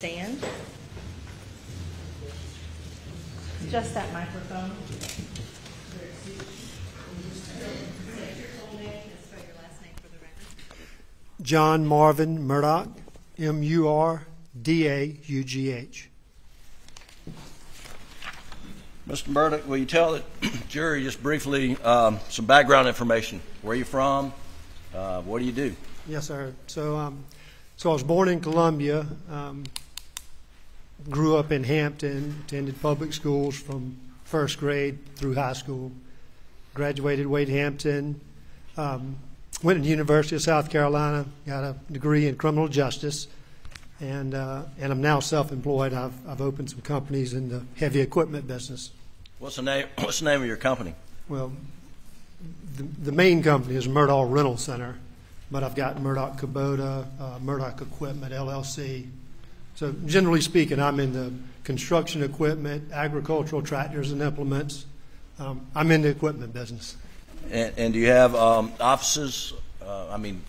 Stand. Just that microphone. John Marvin Murdaugh, M U R D A U G H. Mr. Murdaugh, will you tell the jury just briefly um, some background information? Where are you from? Uh, what do you do? Yes, sir. So, um, so I was born in Columbia, um, grew up in Hampton, attended public schools from first grade through high school, graduated Wade Hampton, um, went to the University of South Carolina, got a degree in criminal justice, and uh, and I'm now self-employed. I've I've opened some companies in the heavy equipment business. What's the name? What's the name of your company? Well, the, the main company is Murdaugh Rental Center, but I've got Murdaugh Kubota, uh, Murdaugh Equipment LLC. So generally speaking, I'm in the construction equipment, agricultural tractors and implements. Um, I'm in the equipment business. And, and do you have um, offices? Uh, I mean,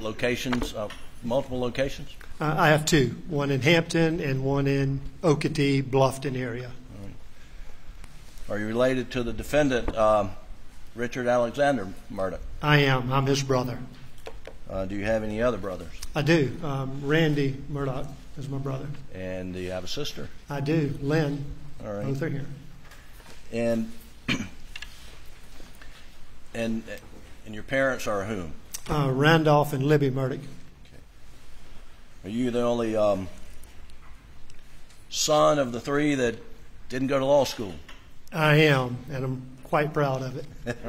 locations, uh, multiple locations? Uh, I have two, one in Hampton and one in Okatee, Bluffton area. Are you related to the defendant, um, Richard Alexander Murdaugh? I am. I'm his brother. Uh, do you have any other brothers? I do. Um, Randy Murdaugh is my brother. And do you have a sister? I do. Lynn. All right. Both are here. And and and your parents are whom? Uh, Randolph and Libby Murdaugh. Okay. Are you the only um, son of the three that didn't go to law school? I am, and I'm quite proud of it.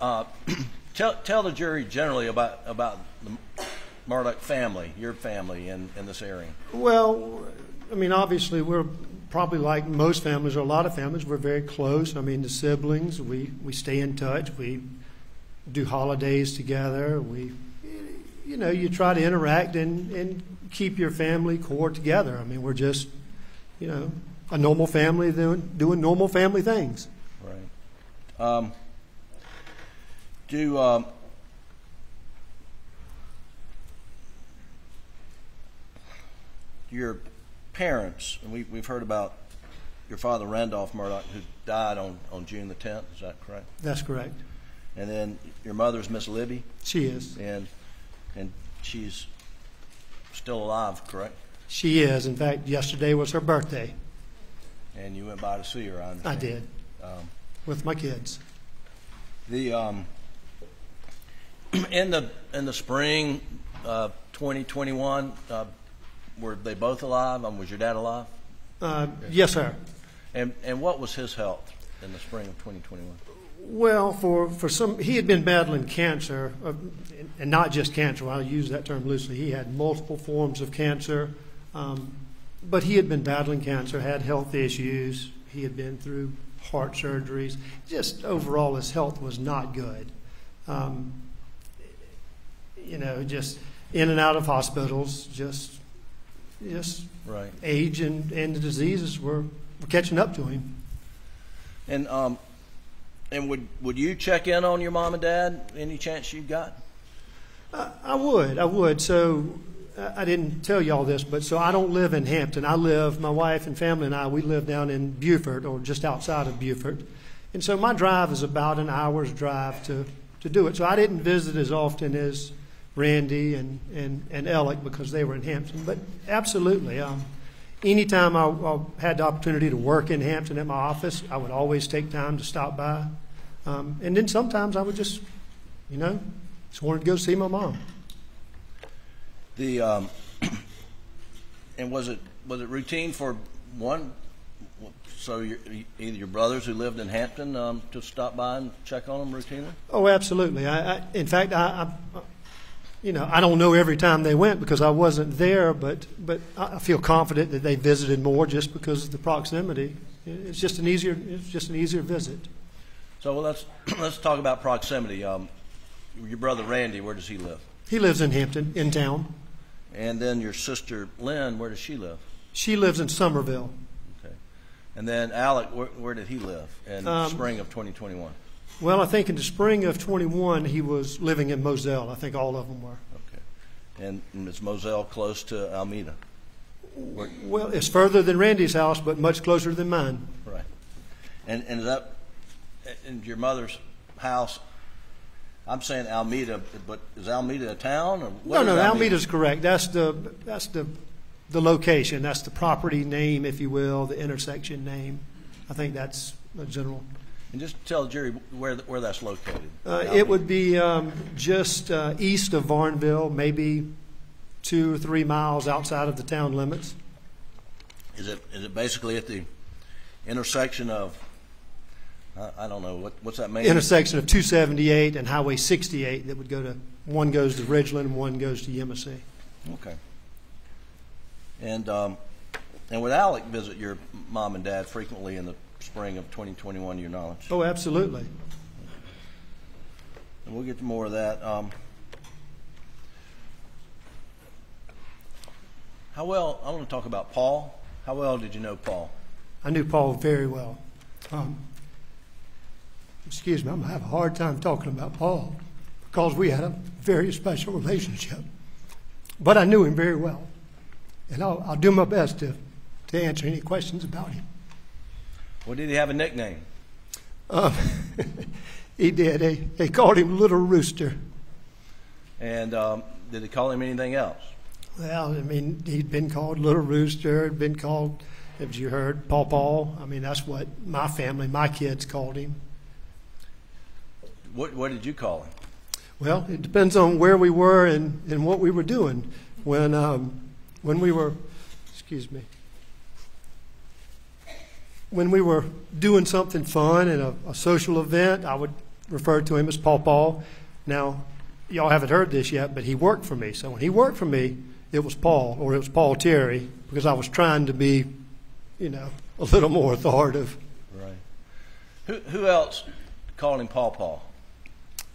Uh, tell tell the jury generally about about the Murdaugh family, your family in, in this area. Well, I mean, obviously, we're probably like most families or a lot of families. We're very close. I mean, the siblings, we, we stay in touch. We do holidays together. We, you know, you try to interact and, and keep your family core together. I mean, we're just, you know, a normal family doing, doing normal family things. Right. Um, do um, your parents, and we, we've heard about your father, Randolph Murdaugh, who died on, on June the 10th, is that correct? That's correct. And then your mother's Miss Libby, She is. and, and she's still alive, correct? She is. In fact, yesterday was her birthday. And you went by to see her, I I did Um, with my kids. The um, in the in the spring uh, 2021, uh, were they both alive? Um, was your dad alive? Uh, yes, sir. And and what was his health in the spring of 2021? Well, for, for some, he had been battling cancer, uh, and not just cancer. I'll use that term loosely. He had multiple forms of cancer, um, but he had been battling cancer, had health issues. He had been through heart surgeries. Just overall, his health was not good. Um, you know, just in and out of hospitals, just, just Right. age and, and the diseases were, were catching up to him. And um, and would would you check in on your mom and dad any chance you've got? I I would, I would. So I I didn't tell you all this, but so I don't live in Hampton. I live, my wife and family and I, we live down in Beaufort or just outside of Beaufort. And so my drive is about an hour's drive to, to do it. So I didn't visit as often as Randy and, and, and Alec because they were in Hampton. But absolutely, um, anytime I, I had the opportunity to work in Hampton at my office, I would always take time to stop by. Um, and then sometimes I would just, you know, just wanted to go see my mom. The um, and was it was it routine for one? So your, either your brothers who lived in Hampton um, to stop by and check on them routinely? Oh, absolutely. I, I, in fact, I, I, you know, I don't know every time they went because I wasn't there, but but I feel confident that they visited more just because of the proximity. It's just an easier, it's just an easier visit. So well, let's let's talk about proximity. Um, your brother Randy, where does he live? He lives in Hampton, in town. And then your sister Lynn, where does she live? She lives in Summerville. Okay. And then Alec, where, where did he live in the Um, spring of 2021? Well, I think in the spring of 21, he was living in Moselle. I think all of them were. Okay. And, is Moselle close to Almeda? Where- Well, it's further than Randy's house, but much closer than mine. Right. And, and is that, and your mother's house, I'm saying Almeda, but is Almeda a town or? what No, is no, Almeda's correct. That's the, that's the, the location. That's the property name, if you will, the intersection name. I think that's a general. And just tell Jerry where, where that's located. Uh, it would be um, just uh, east of Varnville, maybe two or three miles outside of the town limits. Is it, is it basically at the intersection of, I, I don't know, what, what's that mean? Intersection of 278 and Highway 68 that would go to, one goes to Ridgeland and one goes to Yemassee. Okay. And, um, and would Alec visit your mom and dad frequently in the spring of 2021, to your knowledge? Oh, absolutely. And we'll get to more of that. Um, how well, I want to talk about Paul. How well did you know Paul? I knew Paul very well. Um, excuse me, I'm gonna have a hard time talking about Paul because we had a very special relationship. But I knew him very well, and I'll, I'll do my best to, to answer any questions about him. Well, did he have a nickname? Um, he did. They, they called him Little Rooster. And um, did they call him anything else? Well, I mean, he'd been called Little Rooster, had been called, as you heard, Paw Paw. I mean, that's what my family, my kids called him. What, what did you call him? Well, it depends on where we were and, and what we were doing. When, um, when we were, excuse me, when we were doing something fun and a, a social event, I would refer to him as Paw Paw. Now, y'all haven't heard this yet, but he worked for me. So when he worked for me, it was Paul or it was Paul Terry because I was trying to be, you know, a little more authoritative. Right. Who, who else called him Paw Paw?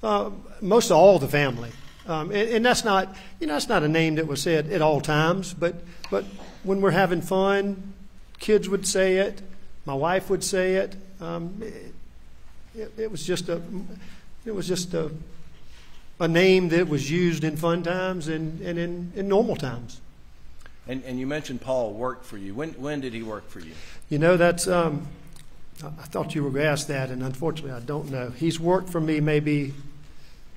Uh, most of all the family. Um, and, and that's not, you know, that's not a name that was said at all times, but, but when we're having fun, kids would say it, my wife would say it. Um, it, it, it was just a, it was just a, a name that was used in fun times and, and in, in normal times. And, and you mentioned Paul worked for you. When, when did he work for you? You know, that's, um, I I thought you were going to ask that, and unfortunately I don't know. He's worked for me maybe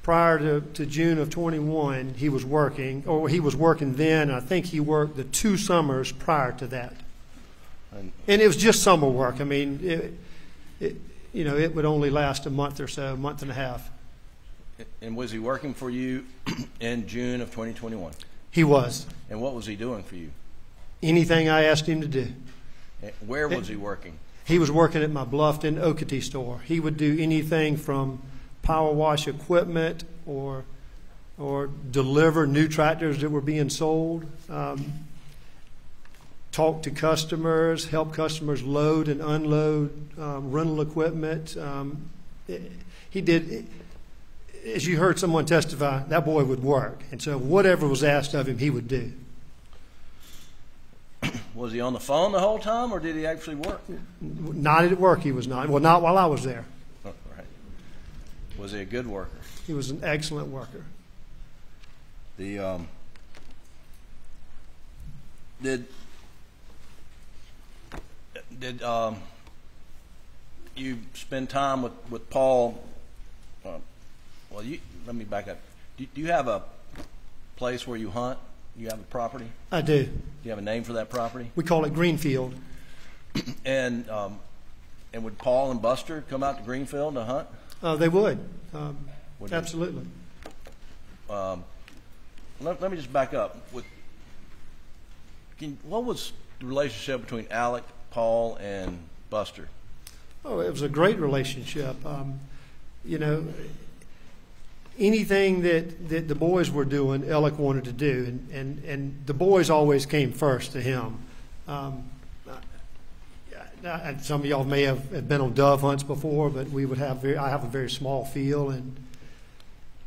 prior to, to June of 21, he was working, or he was working then. I think he worked the two summers prior to that. And, And it was just summer work. I mean, it, it, you know, it would only last a month or so, a month and a half. and was he working for you in June of 2021? He was. And what was he doing for you? Anything I asked him to do. And Where was he working? He was working at my Bluffton Okatee store. He would do anything from power wash equipment or or deliver new tractors that were being sold, um, talk to customers, help customers load and unload um, rental equipment. Um, it- he did. As you heard someone testify, that boy would work, and so whatever was asked of him, he would do. Was he on the phone the whole time, or did he actually work? Not at work, he was not. Well, not while I was there. Oh, right. Was he a good worker? He was an excellent worker. The um, did did um, you spend time with with Paul? Uh, well, you let me back up. Do, do you have a place where you hunt? You have a property? I do. Do you have a name for that property? We call it Greenfield. And um, and would Paul and Buster come out to Greenfield to hunt? Uh, they would. Um, Would absolutely. Um, let, let me just back up. With, can, what was the relationship between Alec, Paul, and Buster? Oh, it was a great relationship. Um, you know, anything that, that the boys were doing, Alec wanted to do, and, and, and the boys always came first to him. Um, I- I- some of y'all may have, have been on dove hunts before, but we would have very, I have a very small field, and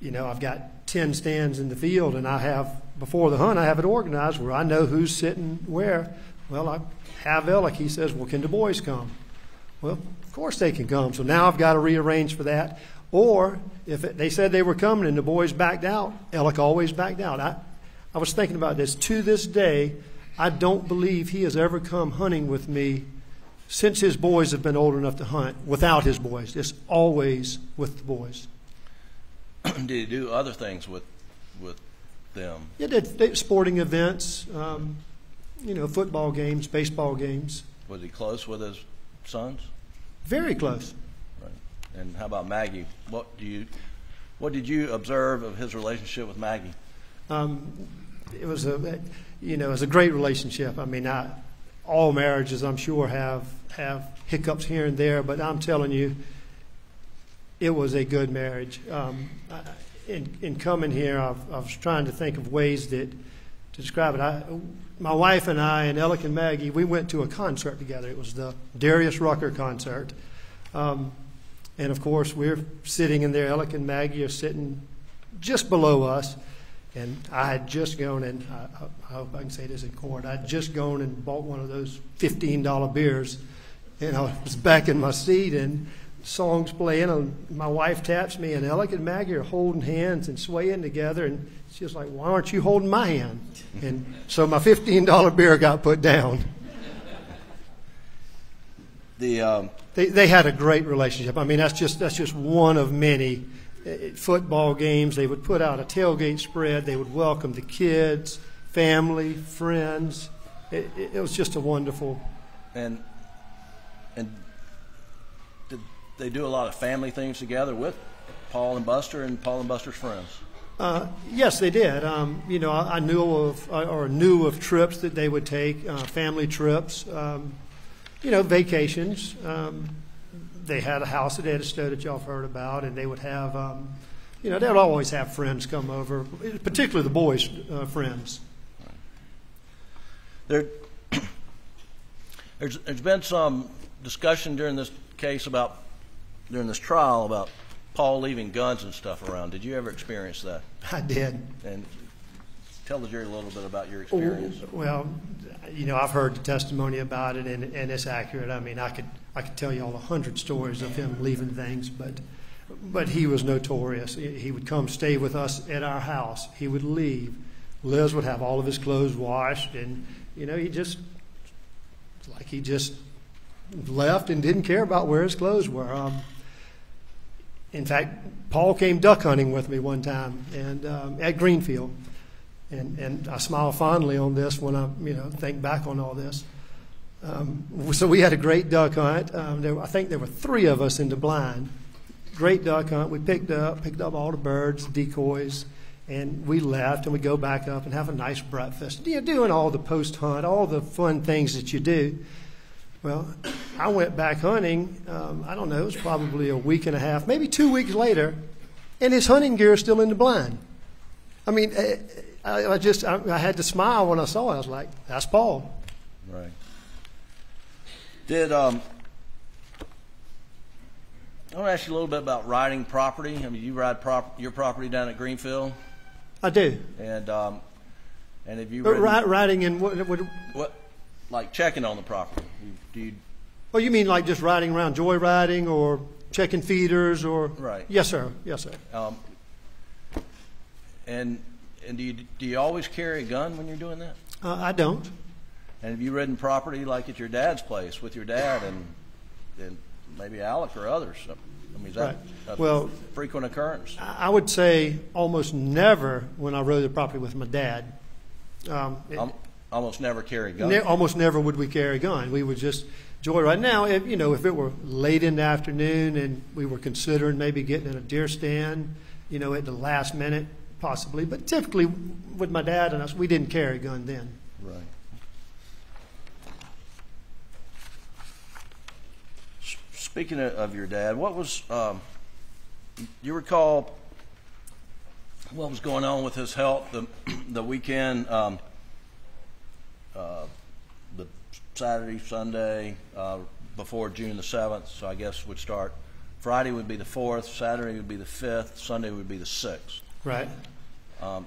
you know I've got ten stands in the field, and I have before the hunt I have it organized where I know who's sitting where. Well, I have Alec. He says, "Well, can the boys come?" Well, of course they can come. So now I've got to rearrange for that. Or if it, they said they were coming and the boys backed out, Alec always backed out. I, I was thinking about this. To this day, I don't believe he has ever come hunting with me since his boys have been old enough to hunt without his boys. It's always with the boys. Did he do other things with with them? Yeah, they, they, sporting events, um, you know, football games, baseball games. Was he close with his sons? Very close. Right. And how about Maggie? What do you what did you observe of his relationship with Maggie? Um, it was a, you know, it was a great relationship. I mean, I, all marriages, I'm sure, have have hiccups here and there, but I'm telling you, it was a good marriage. Um, I, in, in coming here, I've, I was trying to think of ways that to describe it. I, my wife and I and Alec and Maggie, we went to a concert together. It was the Darius Rucker concert. Um, and of course, we're sitting in there. Alec and Maggie are sitting just below us. And I had just gone and I, I hope I can say this in court. I'd just gone and bought one of those fifteen dollar beers, and I was back in my seat and songs playing. And my wife taps me, and Alec and Maggie are holding hands and swaying together. And she's like, "Why aren't you holding my hand?" And so my fifteen dollar beer got put down. The um, They they had a great relationship. I mean, that's just that's just one of many football games, they would put out a tailgate spread. They would welcome the kids, family, friends. It, it, it was just a wonderful. and and did they do a lot of family things together with Paul and Buster and Paul and Buster's friends? Uh, yes, they did. Um, you know, I, I knew of or knew of trips that they would take, uh, family trips. Um, you know, vacations. Um, they had a house at Edisto that y'all heard about, and they would have, um, you know, they'd always have friends come over, particularly the boys' uh, friends. There, there's, there's been some discussion during this case about, during this trial about Paul leaving guns and stuff around. Did you ever experience that? I did. And tell the jury a little bit about your experience. Well, you know, I've heard the testimony about it, and, and it's accurate. I mean, I could I could tell you all a hundred stories of him leaving things, but but he was notorious. He would come stay with us at our house. He would leave. Liz would have all of his clothes washed, and you know, he just like he just left and didn't care about where his clothes were. Um, in fact, Paul came duck hunting with me one time, and um, at Greenfield and, and I smile fondly on this when I you know think back on all this. Um, so we had a great duck hunt. Um, there, I think there were three of us in the blind. Great duck hunt. We picked up picked up all the birds, decoys, and we left. And we go back up and have a nice breakfast. You know, doing all the post hunt, all the fun things that you do. Well, I went back hunting. Um, I don't know. It was probably a week and a half, maybe two weeks later, and his hunting gear is still in the blind. I mean, eh, I, I just I, I, had to smile when I saw it. I was like, "That's Paul." Right. Did um, I want to ask you a little bit about riding property. I mean, you ride prop, your property down at Greenfield, I do. and um, and have you But ridden, ri- riding in what, what? what like checking on the property? You- Do you Oh, you mean like just riding around, joy riding, or checking feeders, or? Right. Yes, sir. Yes, sir. um, and and do you do you always carry a gun when you're doing that? Uh, I don't. And have you ridden property like at your dad's place with your dad and and maybe Alec or others? I mean, is that Right. a Well- frequent occurrence? I would say almost never when I rode the property with my dad. Um, it- Al- almost never carry a gun. Ne- almost never would we carry a gun. We would just joyride. Now, if you know, if it were late in the afternoon and we were considering maybe getting in a deer stand, you know, at the last minute, possibly. But typically, with my dad and us, we didn't carry a gun then. Right. Speaking of, of your dad, what was um, you recall? What was going on with his health the the weekend? Um, uh, the Saturday, Sunday uh, before June the seventh. So I guess would start. Friday would be the fourth. Saturday would be the fifth. Sunday would be the sixth. Right. Um,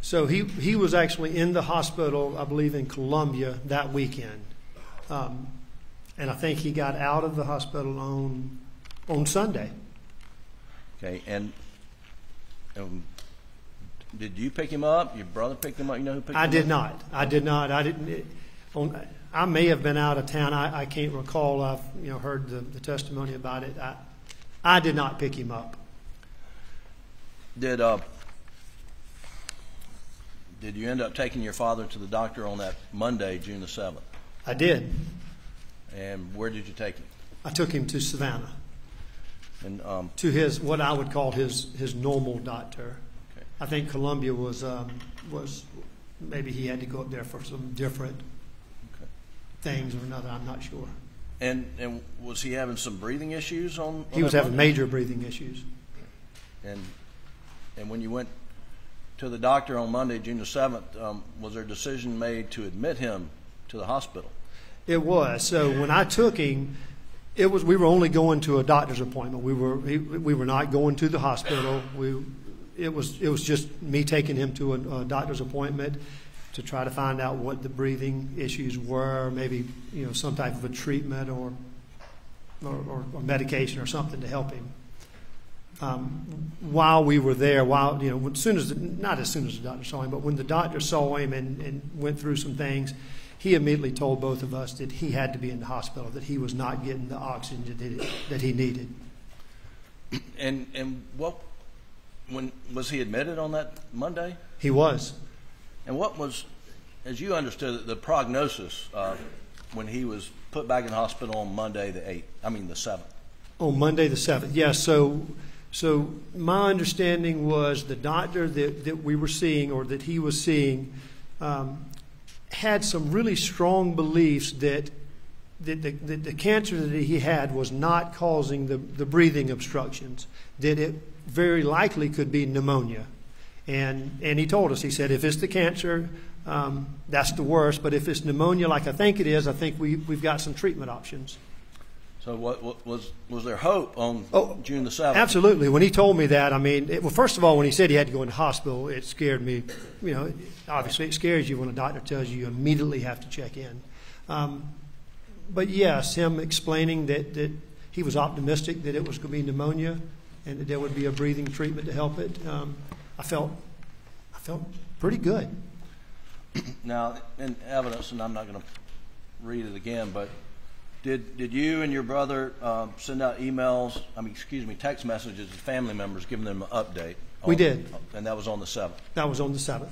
So he he was actually in the hospital, I believe, in Columbia that weekend, um, and I think he got out of the hospital on on Sunday. Okay, and, um, did you pick him up? Your brother picked him up? You know who picked him up? I did not. I did not. I didn't. It, on, I may have been out of town. I, I can't recall. I've you know heard the, the testimony about it. I, I did not pick him up. Did uh, did you end up taking your father to the doctor on that Monday, June the seventh? I did. And where did you take him? I took him to Savannah And um, to his what I would call his his normal doctor. I think Columbia was um, was maybe he had to go up there for some different Okay. things or another. I'm not sure. and and was he having some breathing issues on? on He was having Monday? major breathing issues. And and when you went to the doctor on Monday, June the seventh, um, was there a decision made to admit him to the hospital? It was. So when I took him, it was we were only going to a doctor's appointment. We were he, we were not going to the hospital. We it was it was just me taking him to a, a doctor's appointment to try to find out what the breathing issues were, maybe you know some type of a treatment or or, or, or medication or something to help him. Um, while we were there, while you know, as soon as the, not as soon as the doctor saw him, but when the doctor saw him and, and went through some things, he immediately told both of us that he had to be in the hospital, that he was not getting the oxygen that he, that he needed. And and what when was he admitted on that Monday? He was. And what was, as you understood it, the prognosis uh, when he was put back in the hospital on Monday the eighth? I mean the seventh. On Monday the seventh, yes. so, so my understanding was the doctor that, that we were seeing or that he was seeing um, had some really strong beliefs that that the, that the cancer that he had was not causing the, the breathing obstructions. That it very likely could be pneumonia, and and he told us he said if it's the cancer, um, that's the worst. But if it's pneumonia, like I think it is, I think we we've got some treatment options. So what, what was was there hope on Oh, June the seventh? Absolutely. When he told me that, I mean, it, well, first of all, when he said he had to go into hospital, it scared me. You know, obviously, it scares you when a doctor tells you you immediately have to check in. Um, but yes, him explaining that, that he was optimistic that it was going to be pneumonia and that there would be a breathing treatment to help it. Um, I felt, I felt pretty good. Now, in evidence, and I'm not going to read it again, but did did you and your brother um, send out emails? I mean, excuse me, text messages to family members giving them an update? We did. and that was on the seventh. That was on the seventh.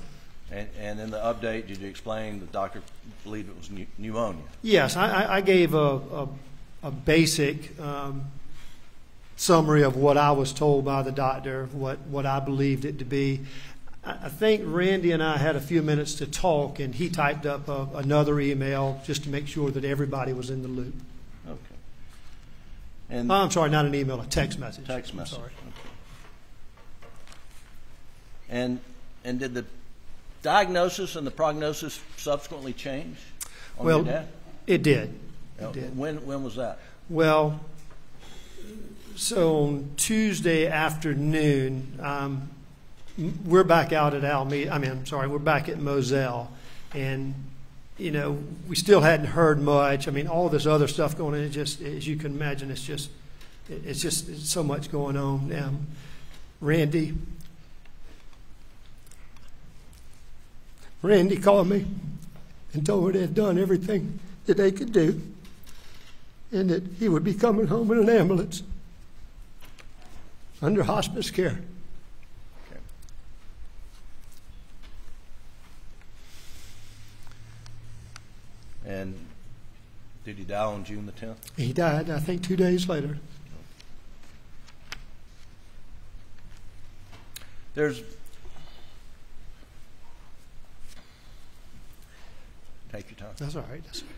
And, and in the update, did you explain the doctor believed it was pneumonia? Yes, I, I- I gave a, a, a basic um, summary of what I was told by the doctor, what, what I believed it to be. I, think Randy and I had a few minutes to talk, and he typed up a, another email just to make sure that everybody was in the loop. Okay. And Oh, I'm sorry, not an email, a text message. text I'm message. sorry. Okay. And and did the diagnosis and the prognosis subsequently change Well, it did. It did. When when was that? Well, so on Tuesday afternoon, um, we're back out at Alameda. I mean, I'm sorry, we're back at Moselle, and you know, we still hadn't heard much. I mean, all this other stuff going on. It just, as you can imagine, it's just, it's just it's so much going on. Um, Randy, Randy called me and told me they had done everything that they could do and that he would be coming home in an ambulance under hospice care. Okay. And did he die on June the tenth? He died, I think, two days later. There's take your time. That's all right. That's all right.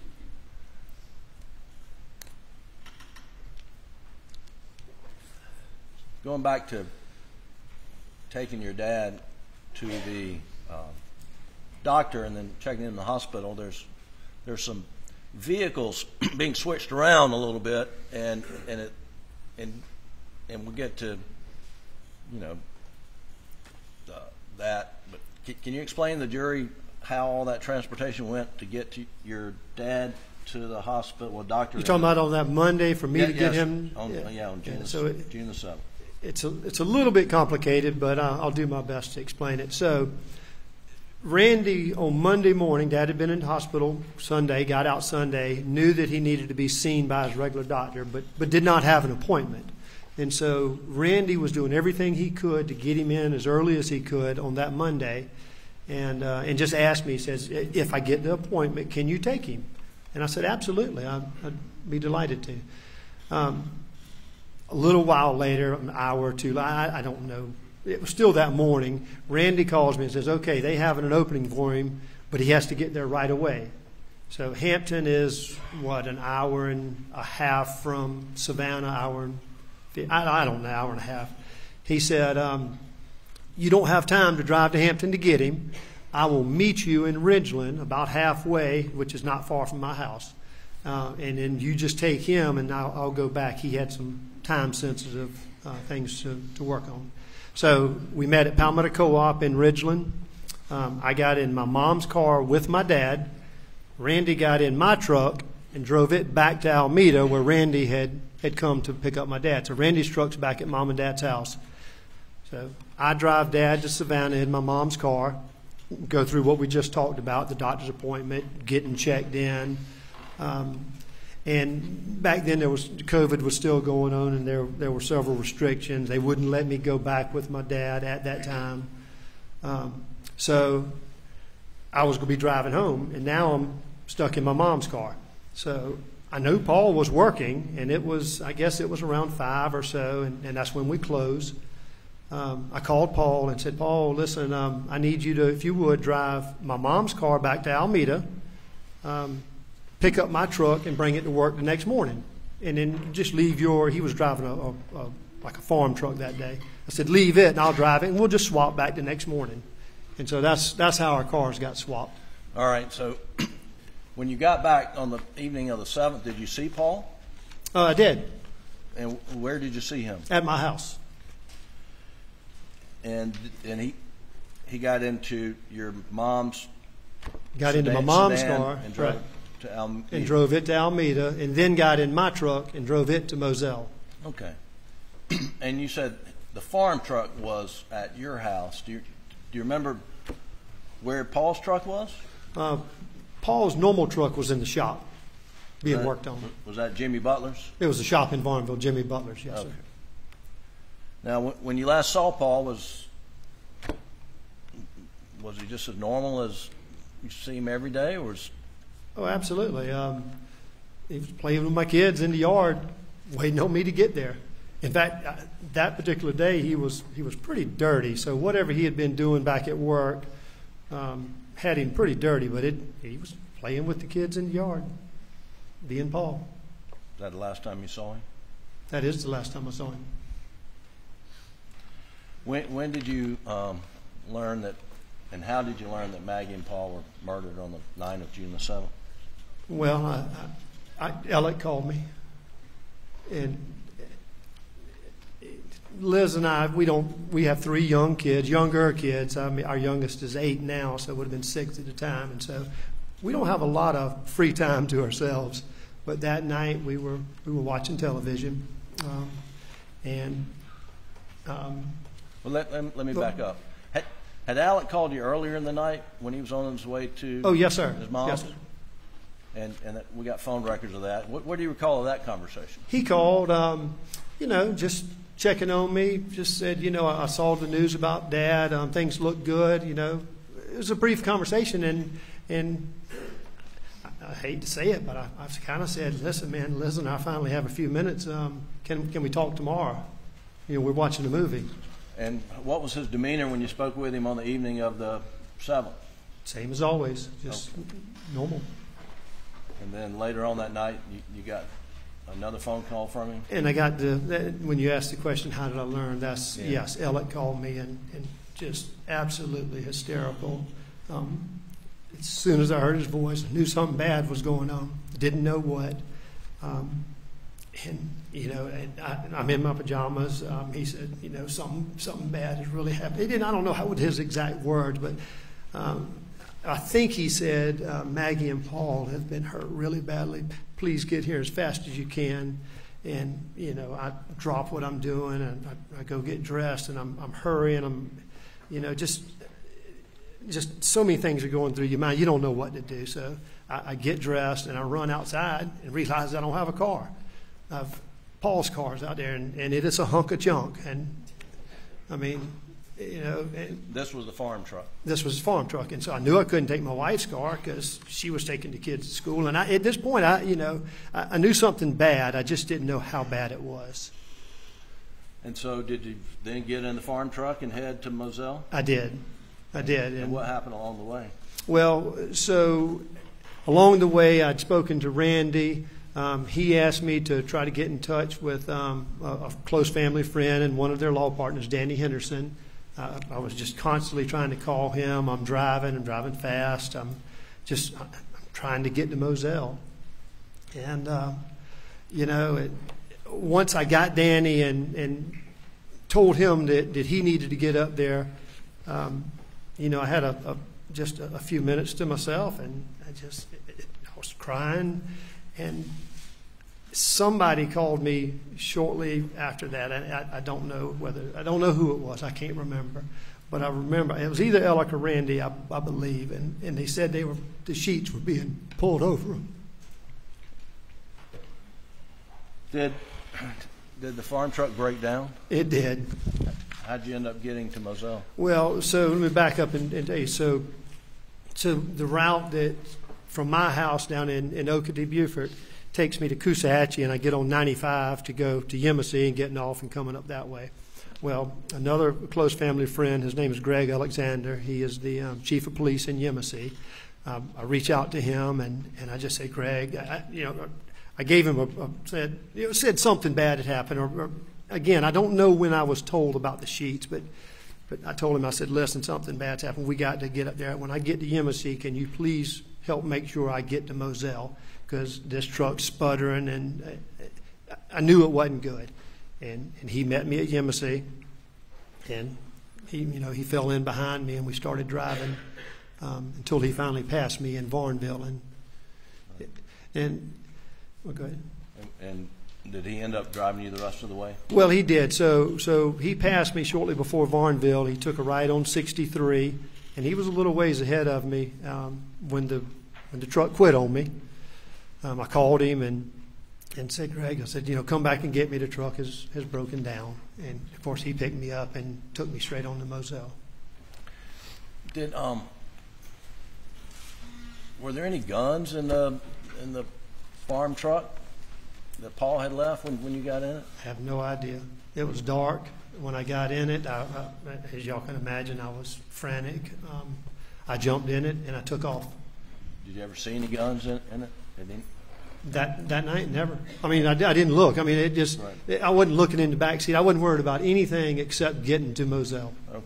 Going back to taking your dad to the uh, doctor and then checking in the hospital, there's there's some vehicles being switched around a little bit, and and it and and we get to you know uh, that. But can, can you explain the jury how all that transportation went to get to your dad to the hospital? Well, doctor. You're talking about on that Monday for me Yeah, to get him? on, yeah, on June, the, So it, June the seventh. It's a, it's a little bit complicated, but I'll, I'll do my best to explain it. So, Randy on Monday morning, Dad had been in the hospital Sunday, got out Sunday, knew that he needed to be seen by his regular doctor, but, but did not have an appointment. And so Randy was doing everything he could to get him in as early as he could on that Monday, and uh, and just asked me. He says, "If I get the appointment, can you take him?" And I said, "Absolutely. I'd, I'd be delighted to." Um, a little while later, an hour or two, I, I don't know. It was still that morning. Randy calls me and says, "Okay, they have an opening for him, but he has to get there right away." So Hampton is what an hour and a half from Savannah, hour and I, I don't know, hour and a half. He said, um, You don't have time to drive to Hampton to get him. I will meet you in Ridgeland, about halfway, which is not far from my house. Uh, and then you just take him, and I'll, I'll go back. He had some time sensitive uh, things to, to work on. So we met at Palmetto Co op in Ridgeland. Um, I got in my mom's car with my dad. Randy got in my truck and drove it back to Alameda, where Randy had had come to pick up my dad. So Randy's truck's back at mom and dad's house. So I drive dad to Savannah in my mom's car, go through what we just talked about the doctor's appointment, getting checked in. Um, and back then, there was COVID was still going on, and there there were several restrictions. They wouldn't let me go back with my dad at that time. Um, so I was going to be driving home, and now I'm stuck in my mom's car. So I knew Paul was working, and it was, I guess it was around five or so, and, and that's when we closed. Um, I called Paul and said, Paul, listen, um, I need you to, if you would, drive my mom's car back to Alameda, um, pick up my truck, and bring it to work the next morning. And then just leave your, he was driving a, a, a like a farm truck that day. I said, leave it, and I'll drive it, and we'll just swap back the next morning. And so that's, that's how our cars got swapped. All right, so when you got back on the evening of the 7th, did you see Paul? Uh, I did, And where did you see him? at my house. And and he he got into your mom's Got into my mom's car. and drove right. To Alameda. and drove it to Almeda, and then got in my truck and drove it to Moselle. Okay. and you said the farm truck was at your house. Do you do you remember where Paul's truck was? Uh, Paul's normal truck was in the shop, being That- worked on. Was that Jimmy Butler's? It was a shop in Varnville, Jimmy Butler's. Yes, Okay. sir. Now, when- when you last saw Paul, was was he just as normal as you see him every day, or was Oh, absolutely. Um, he was playing with my kids in the yard, waiting on me to get there. In fact, uh, that particular day he was he was pretty dirty. So whatever he had been doing back at work um, had him pretty dirty. But it, he was playing with the kids in the yard, being Paul. Is that the last time you saw him? That is the last time I saw him. When when did you um, learn that, and how did you learn that Maggie and Paul were murdered on the night of June the seventh? Well, I, I, Alec called me, and Liz and I, we don't, we have three young kids, younger kids. I mean, our youngest is eight now, so it would have been six at the time, and so we don't have a lot of free time to ourselves. But that night we were we were watching television, um, and um, Well, let, let, let me back up. Had, had Alec called you earlier in the night when he was on his way to oh yes sir, his mom's? yes sir. And, and that, we got phone records of that. What, what do you recall of that conversation? He called, um, you know, just checking on me. Just said, you know, I, I saw the news about Dad. Um, things look good. You know, it was a brief conversation, and and I, I hate to say it, but I, I kind of said, listen, man, listen, I finally have a few minutes. Um, can can we talk tomorrow? You know, we're watching a movie. And what was his demeanor when you spoke with him on the evening of the seventh? Same as always, just normal. And then later on that night, you, you got another phone call from him? And I got the that, when you asked the question, how did I learn? That's Yeah. yes. Alec called me and, and just absolutely hysterical. Um, as soon as I heard his voice, I knew something bad was going on. Didn't know what. Um, and you know, and I, I'm in my pajamas. Um, he said, you know, something something bad has really happened. He didn't. I don't know how what his exact words, but. Um, I think he said uh, Maggie and Paul have been hurt really badly. Please get here as fast as you can. and you know I drop what I'm doing and I, I go get dressed and I'm, I'm hurrying. I'm, you know, just just so many things are going through your mind. You don't know what to do. So I, I get dressed and I run outside and realize I don't have a car. I've Paul's car's out there and, and it is a hunk of junk. And I mean, you know, and This was the farm truck. this was a farm truck, and so I knew I couldn't take my wife's car because she was taking the kids to school. And I, at this point, I, you know, I, I knew something bad. I just didn't know how bad it was. And so did you then get in the farm truck and head to Moselle? I did, I did. And what happened along the way? Well, so along the way, I'd spoken to Randy. Um, he asked me to try to get in touch with um, a, a close family friend and one of their law partners, Danny Henderson. I was just constantly trying to call him. I'm driving. I'm driving fast. I'm just I'm trying to get to Moselle. And uh, you know, it, once I got Danny and and told him that, that he needed to get up there, um, you know, I had a, a just a, a few minutes to myself, and I just I was crying, and somebody called me shortly after that. and I, I don't know whether I don't know who it was. I can't remember, but I remember it was either Alec or Randy, I, I believe, and, and they said they were the sheets were being pulled over them. Did did the farm truck break down? It did. How'd you end up getting to Moselle? Well, so let me back up and, and tell you. So, so the route that from my house down in, in Okatee, Beaufort, takes me to Coosawhatchee, and I get on 95 to go to Yemassee and getting off and coming up that way. Well, another close family friend, his name is Greg Alexander. He is the um, chief of police in Yemassee. Um, I reach out to him and, and I just say, Greg, I, you know, I gave him a, a said you know, said something bad had happened. Or, or again, I don't know when I was told about the sheets, but but I told him I said, listen, something bad's happened. We got to get up there. When I get to Yemassee, can you please help make sure I get to Moselle because this truck's sputtering and uh, I knew it wasn't good. And and he met me at Yemassee, and he you know he fell in behind me and we started driving um, until he finally passed me in Varnville and and well, go ahead. And, and did he end up driving you the rest of the way? Well, he did. So, so he passed me shortly before Varnville. He took a ride on 63, and he was a little ways ahead of me um, when the when the truck quit on me. Um, I called him and and said, Greg, I said, you know, come back and get me. The truck has has broken down, and of course he picked me up and took me straight on to Moselle. Did um were there any guns in the in the farm truck that Paul had left when, when you got in it? I have no idea. It was dark when I got in it. I, I, as y'all can imagine, I was frantic. Um, I jumped in it and I took off. Did you ever see any guns in, in it? Did any? That that night, never. I mean, I, I didn't look. I mean, it just. Right. I wasn't looking in the back seat. I wasn't worried about anything except getting to Moselle. Okay.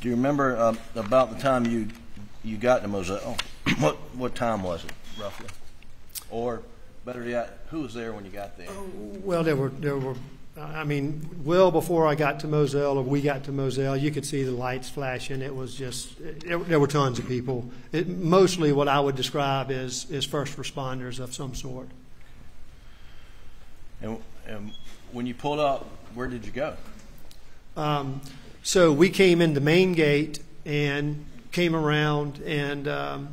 Do you remember um, about the time you you got to Moselle? what what time was it roughly? Or better yet, who was there when you got there? Well, there were there were. I mean, well before I got to Moselle, or we got to Moselle, you could see the lights flashing. It was just there, there were tons of people. It, mostly, what I would describe is is first responders of some sort. And, and when you pulled up, where did you go? Um, so we came in the main gate and came around, and um,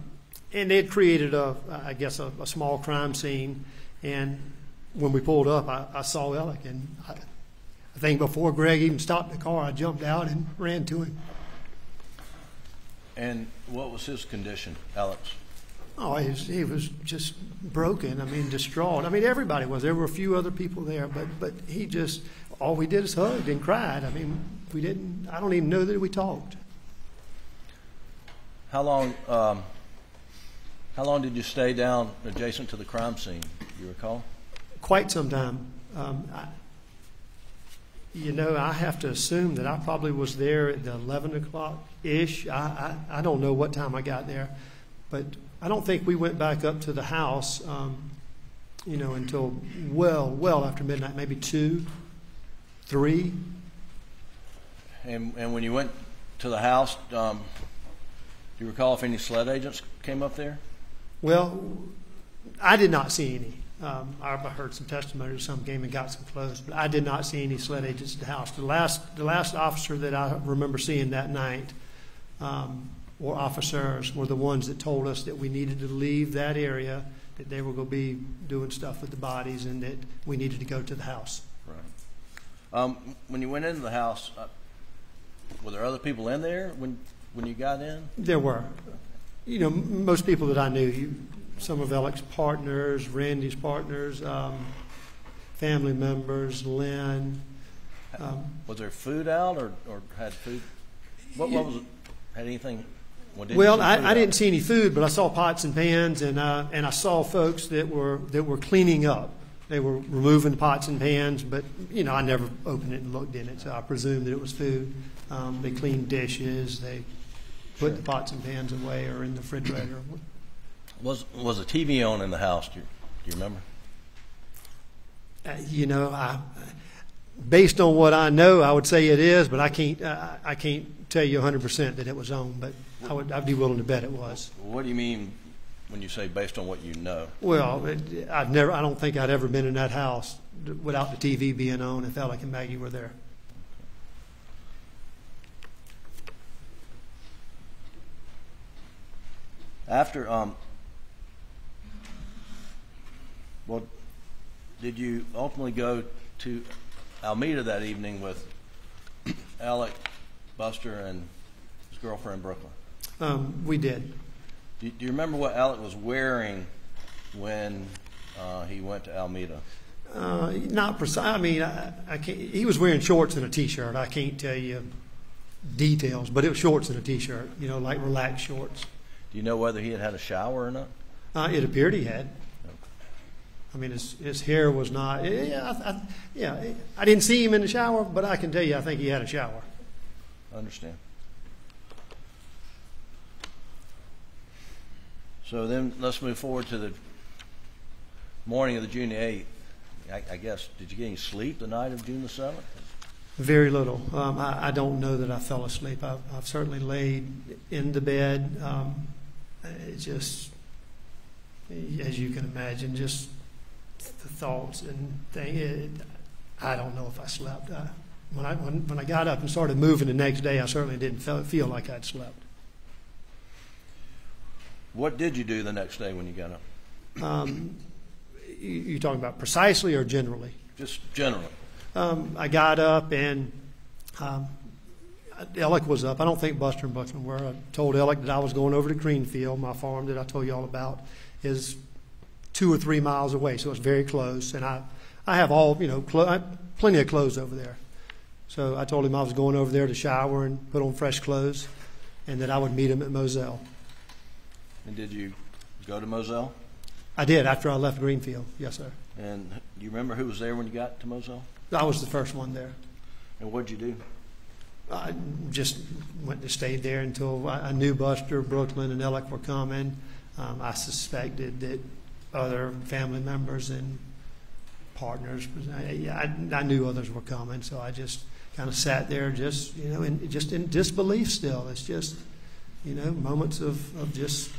and they had created a, I guess, a, a small crime scene. And when we pulled up, I, I saw Alec, and I, I think before Greg even stopped the car, I jumped out and ran to him. And what was his condition, Alex? Oh, he was, he was just broken. I mean, distraught. I mean, everybody was. There were a few other people there, but but he just all we did is hugged and cried. I mean, we didn't. I don't even know that we talked. How long? Um, how long did you stay down adjacent to the crime scene? Do you recall? Quite some time. Um, I, you know, I have to assume that I probably was there at the eleven o'clock ish. I, I I don't know what time I got there, but I don't think we went back up to the house. Um, you know, until well, well after midnight, maybe two, three. And and when you went to the house, um, do you recall if any SLED agents came up there? Well, I did not see any. Um, I heard some testimony, of some came and got some clothes, but I did not see any SLED agents at the house. The last, the last officer that I remember seeing that night, um, or officers, were the ones that told us that we needed to leave that area, that they were going to be doing stuff with the bodies, and that we needed to go to the house. Right. Um, when you went into the house, uh, were there other people in there when, when you got in? There were. You know, m- most people that I knew, you, some of Alec's partners, Randy's partners, um, family members, Lynn. Um, Was there food out or, or had food? What, what was it? Had anything? well, well, I, I didn't see any food, but I saw pots and pans, and uh, and I saw folks that were that were cleaning up. They were removing pots and pans, but you know, I never opened it and looked in it, so I presumed that it was food. Um, they cleaned dishes. They put the pots and pans away or in the refrigerator. Was, was a TV on in the house? Do you, do you remember? Uh, you know, I, based on what I know, I would say it is, but I can't. Uh, I can't tell you 100 percent that it was on. But I would. I'd be willing to bet it was. What do you mean when you say based on what you know? Well, it, I've never. I don't think I'd ever been in that house without the TV being on if Alec and Maggie were there. After, um, well, did you ultimately go to Almeda that evening with Alec, Buster, and his girlfriend Brooklyn? Um, we did. Do, do you remember what Alec was wearing when uh, he went to Almeda? Uh, not precise. I mean, I, I can't, he was wearing shorts and a t-shirt. I can't tell you details, but it was shorts and a t-shirt. You know, like relaxed shorts. Do you know whether he had had a shower or not? Uh, it appeared he had. I mean, his, his hair was not. Yeah, I, I, yeah. I didn't see him in the shower, but I can tell you, I think he had a shower. I understand. So then let's move forward to the morning of the June the 8th. I, I guess, did you get any sleep the night of June the 7th? Very little. Um, I, I don't know that I fell asleep. I've, I've certainly laid in the bed. Um, it just, as you can imagine, just the thoughts and thing. It, I don't know if I slept. I, when I when, when I got up and started moving the next day, I certainly didn't feel, feel like I'd slept. What did you do the next day when you got up? Um, you, you talking about precisely or generally? Just generally. Um, I got up and um, Alec was up. I don't think Buster and Brooklyn were. I told Alec that I was going over to Greenfield, my farm that I told you all about, is two or three miles away, so it's very close. And I, I have all you know, clo- plenty of clothes over there. So I told him I was going over there to shower and put on fresh clothes, and that I would meet him at Moselle. And did you go to Moselle? I did after I left Greenfield. Yes, sir. And do you remember who was there when you got to Moselle? I was the first one there. And what'd you do? I just went to stay there until I I knew Buster, Brooklyn, and Alec were coming. Um, I suspected that other family members and partners, I, I, I knew others were coming, so I just kind of sat there, just you know, in, just in disbelief. Still, it's just you know, moments of, of just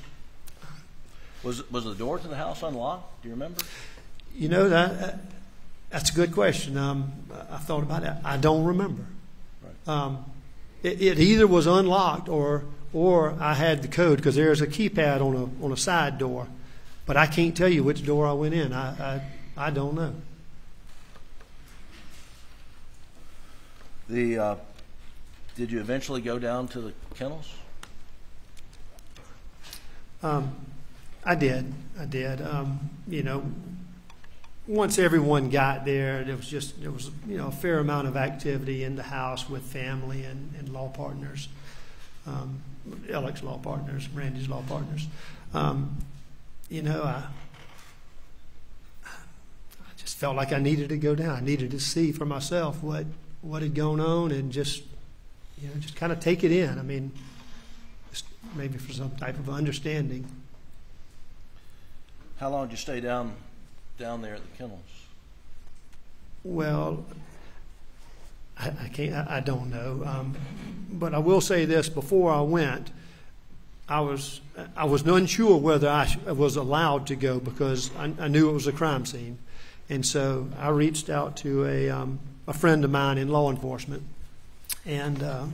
Was, was the door to the house unlocked? Do you remember? you know that that's a good question. Um, I thought about it. I don't remember. Right. Um, it, it either was unlocked or or I had the code because there's a keypad on a on a side door, but I can't tell you which door I went in. I I, I don't know. The, uh, did you eventually go down to the kennels? Um, I did. I did. Um, you know, once everyone got there, there was just there was you know a fair amount of activity in the house with family and, and law partners, um, Alec's law partners, Randy's law partners. Um, you know, I I just felt like I needed to go down. I needed to see for myself what what had gone on and just you know just kind of take it in. I mean, just maybe for some type of understanding. How long did you stay down, down there at the kennels? Well, I, I can't. I, I don't know. Um, but I will say this: before I went, I was I was unsure whether I was allowed to go because I, I knew it was a crime scene, and so I reached out to a um, a friend of mine in law enforcement, and uh,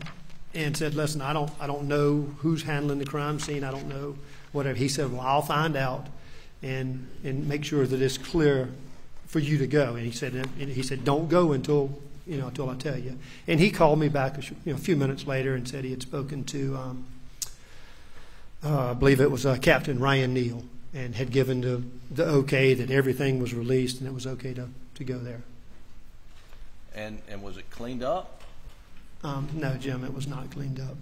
and said, "Listen, I don't I don't know who's handling the crime scene. I don't know whatever." He said, "Well, I'll find out, and and make sure that it's clear for you to go." And he said, and he said, "Don't go until." You know, until I tell you. And he called me back a, you know, a few minutes later and said he had spoken to um, I believe it was uh, Captain Ryan Neal, and had given the, the okay that everything was released and it was okay to, to go there. And, and was it cleaned up? Um, no, Jim, it was not cleaned up.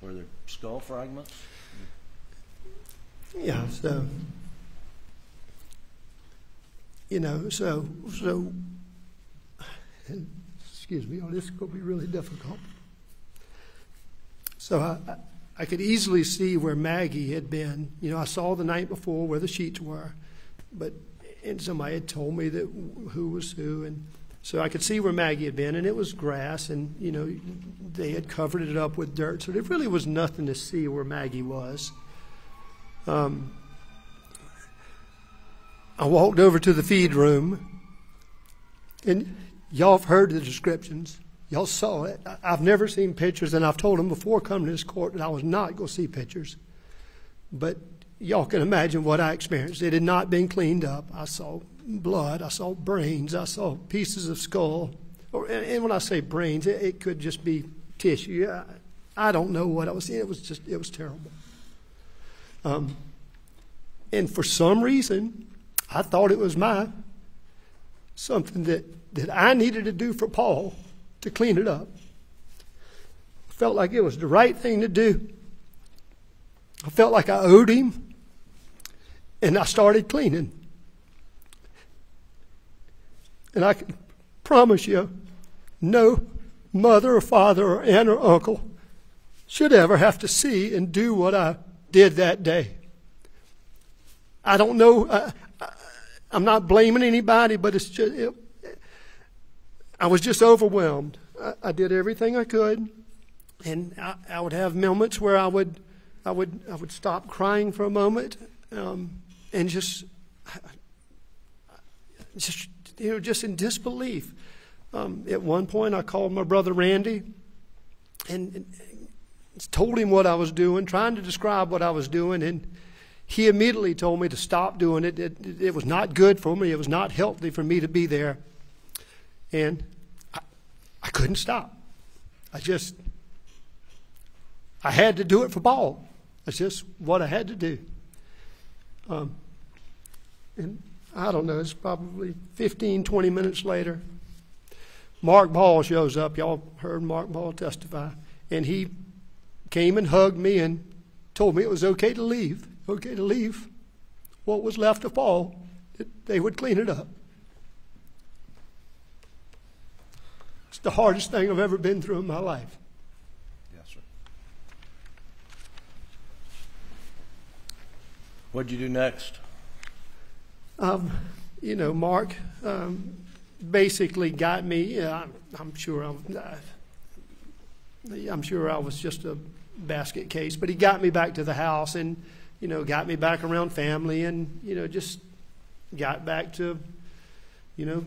Were there skull fragments? Yeah, so, you know, so, so, excuse me, oh, this is going to be really difficult. So I, I- could easily see where Maggie had been. You know, I saw the night before where the sheets were, but, and somebody had told me that who was who, and so I could see where Maggie had been, and it was grass, and, you know, they had covered it up with dirt, so there really was nothing to see where Maggie was. Um, I walked over to the feed room, and y'all have heard the descriptions. Y'all saw it. I've never seen pictures, and I've told them before coming to this court that I was not going to see pictures. But y'all can imagine what I experienced. It had not been cleaned up. I saw blood. I saw brains. I saw pieces of skull. And when I say brains, it, it could just be tissue. I, I don't know what I was seeing. It was just, it was terrible. Um, and for some reason, I thought it was my something that, that I needed to do for Paul to clean it up. I felt like it was the right thing to do. I felt like I owed him, and I started cleaning. And I can promise you, no mother or father or aunt or uncle should ever have to see and do what I did that day. I don't know. I, I'm not blaming anybody, but it's just. It, I was just overwhelmed. I, I did everything I could, and I, I would have moments where I would, I would, I would stop crying for a moment, um, and just, just you know, just in disbelief. Um, at one point, I called my brother Randy, and, and told him what I was doing, trying to describe what I was doing, and he immediately told me to stop doing it. It, it, it was not good for me. It was not healthy for me to be there. And I, couldn't stop. I just, I had to do it for Paul. That's just what I had to do. Um, and I don't know, it's probably 15, 20 minutes later. Mark Ball shows up. Y'all heard Mark Ball testify. And he came and hugged me and told me it was okay to leave. Okay to leave. What was left of Paul, they would clean it up. It's the hardest thing I've ever been through in my life. Yes, sir. What'd you do next? Um, you know, Mark um, basically got me. Yeah, I'm, I'm sure I, was- I, I'm sure I was just a basket case, but he got me back to the house and you know got me back around family and you know just got back to you know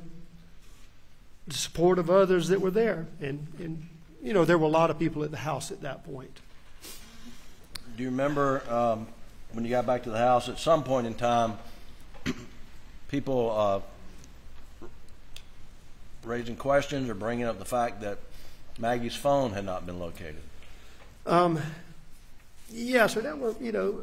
the support of others that were there and and you know there were a lot of people at the house at that point. Do you remember um, when you got back to the house, at some point in time, people uh, raising questions or bringing up the fact that Maggie's phone had not been located? Um, yeah, so that was, you know,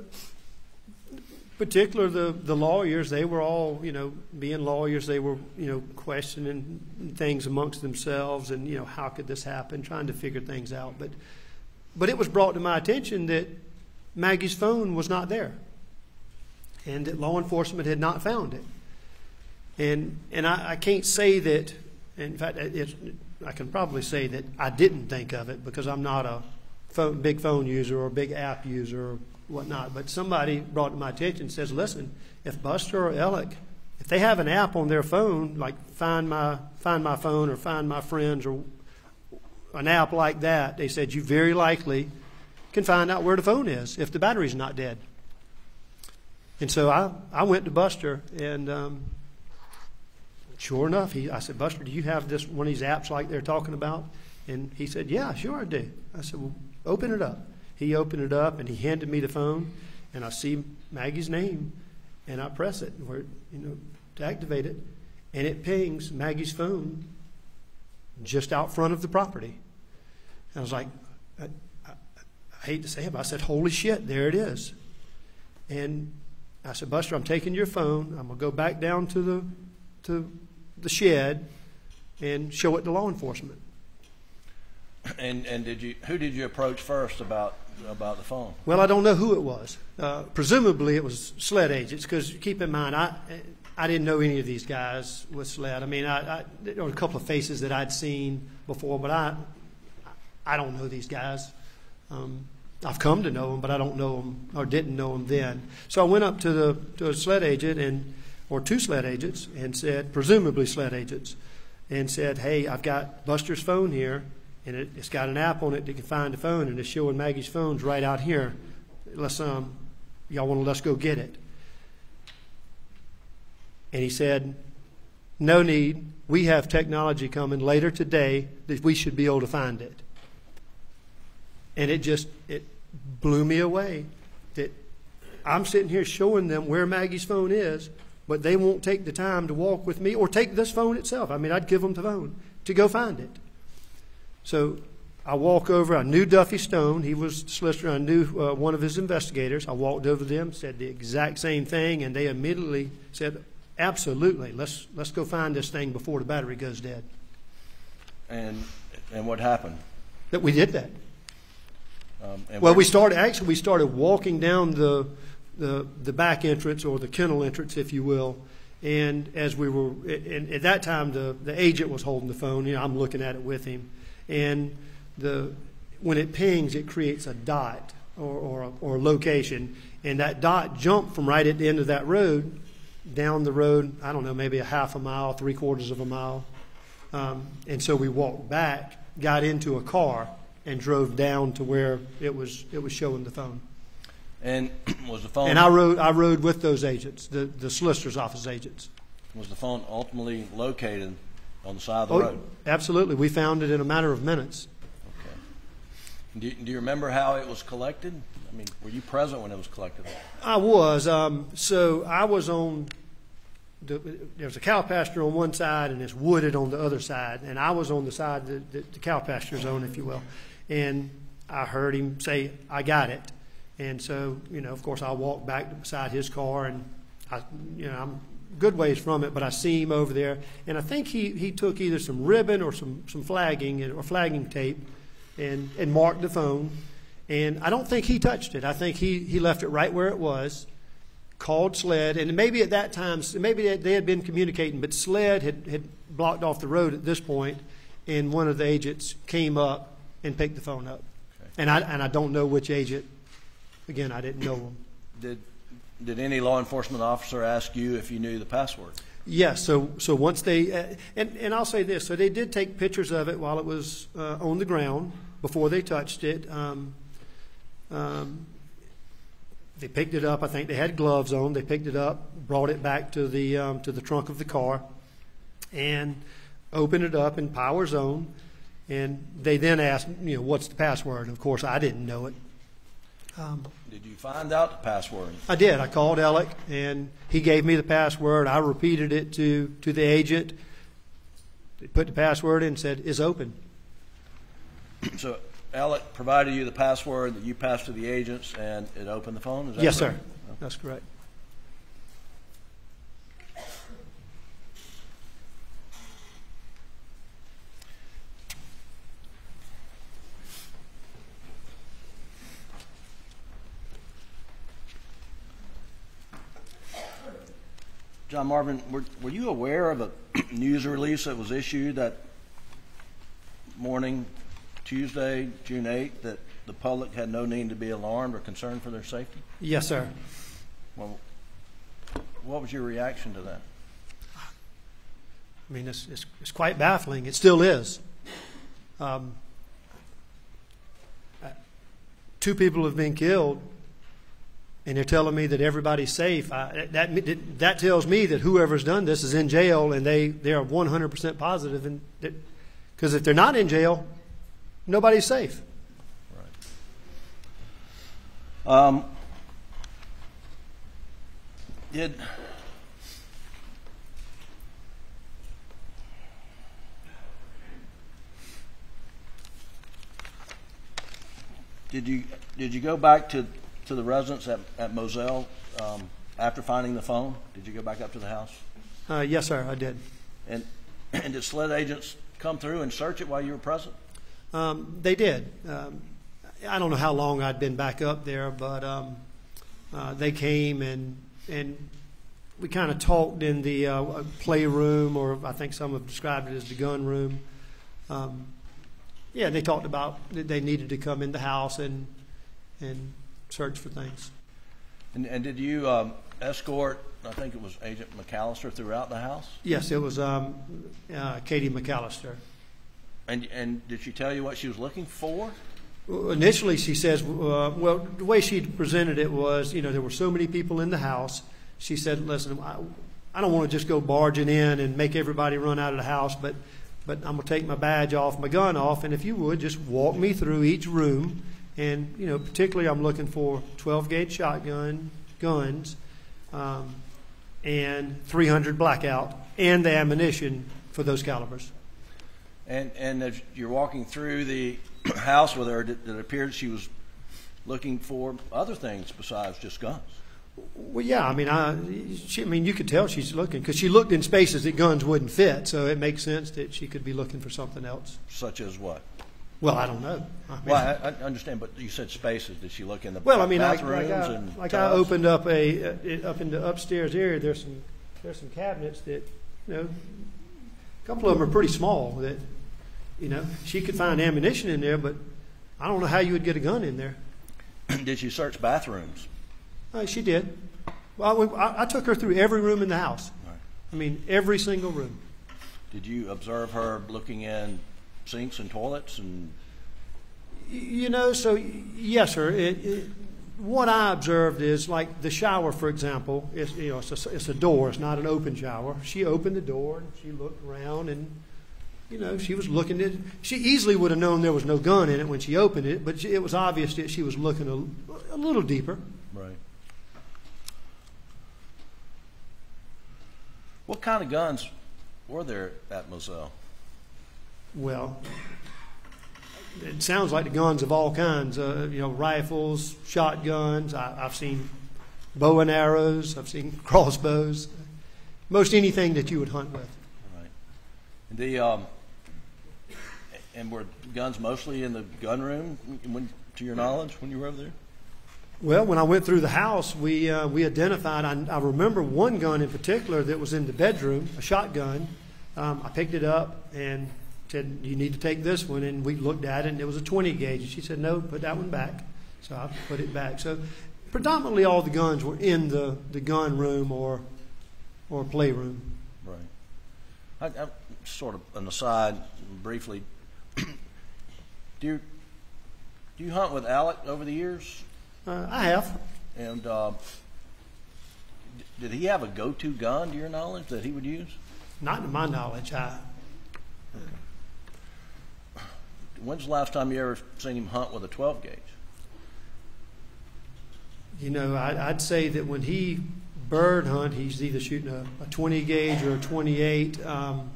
particular the, the lawyers, they were all, you know, being lawyers, they were, you know, questioning things amongst themselves and, you know, how could this happen, trying to figure things out. But, but it was brought to my attention that Maggie's phone was not there and that law enforcement had not found it. And, and I, I can't say that, in fact, I can probably say that I didn't think of it because I'm not a phone, big phone user or big app user or whatnot. But somebody brought to my attention says, listen, if Buster or Alec, if they have an app on their phone, like Find My, find my Phone or Find My Friends or an app like that, they said you very likely can find out where the phone is if the battery's not dead. And so I, I went to Buster, and um, sure enough, he, I said, Buster, do you have this one of these apps like they're talking about? And he said, Yeah, sure I do. I said, Well, open it up. He opened it up, and he handed me the phone, and I see Maggie's name, and I press it you know to activate it, and it pings Maggie's phone just out front of the property. And I was like, I, I, I hate to say it, but I said, Holy shit, there it is. And I said, Buster, I'm taking your phone. I'm gonna go back down to the to the shed and show it to law enforcement. And, and did you, who did you approach first about, about the phone? Well, I don't know who it was. Uh, presumably, it was SLED agents. Because keep in mind, I I didn't know any of these guys with SLED. I mean, I, I, there were a couple of faces that I'd seen before, but I I don't know these guys. Um, I've come to know them, but I don't know them or didn't know them then. So I went up to the to a SLED agent and or two SLED agents and said, presumably SLED agents, and said, "Hey, I've got Buster's phone here, and it, it's got an app on it that can find the phone, and it's showing Maggie's phone's right out here. Let's um, y'all want to let's go get it." And he said, "No need. We have technology coming later today that we should be able to find it." And it just it blew me away that I'm sitting here showing them where Maggie's phone is, but they won't take the time to walk with me or take this phone itself. I mean, I'd give them the phone to go find it. So I walk over. I knew Duffy Stone. He was the solicitor. I knew uh, one of his investigators. I walked over to them, said the exact same thing, and they immediately said, "Absolutely, let's let's go find this thing before the battery goes dead." And, and what happened? That we did that. Um, and Well, we started, actually, we started walking down the, the, the back entrance or the kennel entrance, if you will. And as we were, and at that time, the, the agent was holding the phone, you know, I'm looking at it with him. And the, when it pings, it creates a dot or, or, or a location. And that dot jumped from right at the end of that road down the road, I don't know, maybe a half a mile, three quarters of a mile. Um, and so we walked back, got into a car, and drove down to where it was it was showing the phone. And was the phone? And I rode I rode with those agents, the the solicitor's office agents. Was the phone ultimately located on the side of the Oh, road? absolutely. We found it in a matter of minutes. Okay. Do, you- do you remember how it was collected? I mean, were you present when it was collected? I was. Um, so I was on. The, there's a cow pasture on one side and it's wooded on the other side, and I was on the side that, that the cow pasture's on, if you will. And I heard him say, "I got it," and so you know, of course, I walked back beside his car, and I, you know, I'm good ways from it, but I see him over there, and I think he, he took either some ribbon or some some flagging or flagging tape, and and marked the phone. And I don't think he touched it. I think he, he left it right where it was, called SLED, and maybe at that time, maybe they- they had been communicating, but SLED had, had blocked off the road at this point, and one of the agents came up and picked the phone up. Okay. And I, and I don't know which agent. Again, I didn't know him. Did did any law enforcement officer ask you if you knew the password? Yes, so, so once they, uh, and, and I'll say this, so they did take pictures of it while it was uh, on the ground before they touched it. Um, um, they picked it up. I think they had gloves on. They picked it up, brought it back to the um, to the trunk of the car, and opened it up in power zone. And they then asked, you know, what's the password? And of course, I didn't know it. Did you find out the password? I did. I called Alec, and he gave me the password. I repeated it to, to the agent. They put the password in and said, is open. So Alec provided you the password that you passed to the agents, and it opened the phone. Is that Yes, correct? sir. That's correct. John Marvin, were, were you aware of a news release that was issued that morning, Tuesday, June 8th, that the public had no need to be alarmed or concerned for their safety? Yes, sir. Well, what was your reaction to that? I mean, it's, it's, it's quite baffling. It still is. Um, uh, two people have been killed and they're telling me that everybody's safe. I, that that tells me that whoever's done this is in jail, and they they are 100% positive. And because if they're not in jail, nobody's safe. Um, did did you did you go back to, to the residence at, at Moselle um, after finding the phone? Did you go back up to the house? Uh, yes, sir, I did. And and did SLED agents come through and search it while you were present? Um, they did. Um, I don't know how long I'd been back up there, but um, uh, they came and and we kind of talked in the uh, playroom, or I think some have described it as the gun room. Um, yeah, they talked about that they needed to come in the house and and search for things. And, and did you um, escort? I think it was Agent McAllister throughout the house. Yes, it was um, uh, Katie McAllister. And and did she tell you what she was looking for? Initially, she says, uh, well, the way she presented it was, you know, there were so many people in the house. She said, listen, I, I don't want to just go barging in and make everybody run out of the house, but, but I'm going to take my badge off, my gun off, and if you would, just walk me through each room. And, you know, particularly I'm looking for 12 gauge shotgun guns um, and 300 blackout and the ammunition for those calibers. And and as you're walking through the house with her, it appeared she was looking for other things besides just guns. Well, yeah, I mean, I, she, I mean, you could tell she's looking because she looked in spaces that guns wouldn't fit, so it makes sense that she could be looking for something else. Such as what? Well, I don't know. I mean, well, I, I, understand, but you said spaces. Did she look in the well? I mean, like, bathrooms like, I, and like I opened up a uh, up in the upstairs area. There's some there's some cabinets that you know, a couple of them are pretty small. That you know, she could find ammunition in there, but I don't know how you would get a gun in there. did she search bathrooms? Uh, she did. Well, I, I, took her through every room in the house. Right. I mean, every single room. Did you observe her looking in sinks and toilets and? You know, so yes, sir. It, it, what I observed is like the shower, for example. It's, you know, it's a, it's a door. It's not an open shower. She opened the door and she looked around and you know, she was looking at. She easily would have known there was no gun in it when she opened it, but it was obvious that she was looking a, a little deeper. Right. What kind of guns were there at Moselle? Well, it sounds like the guns of all kinds. Uh, you know, rifles, shotguns. I, I've seen bow and arrows. I've seen crossbows. Most anything that you would hunt with. Right. The um, and were guns mostly in the gun room, when, to your knowledge, when you were over there? Well, when I went through the house, we uh, we identified. I, I, remember one gun in particular that was in the bedroom, a shotgun. Um, I picked it up and said, "You need to take this one." And we looked at it, and it was a 20 gauge. And she said, "No, put that one back." So I put it back. So predominantly, all the guns were in the, the gun room or or playroom. Right. I, I, sort of an aside, briefly. do you do you hunt with Alec over the years? Uh, I have. And uh, did he have a go-to gun, to your knowledge, that he would use? Not to my knowledge. I. When's the last time you ever seen him hunt with a 12 gauge? You know, I, would say that when he bird hunt, he's either shooting a, a 20 gauge or a 28. Um,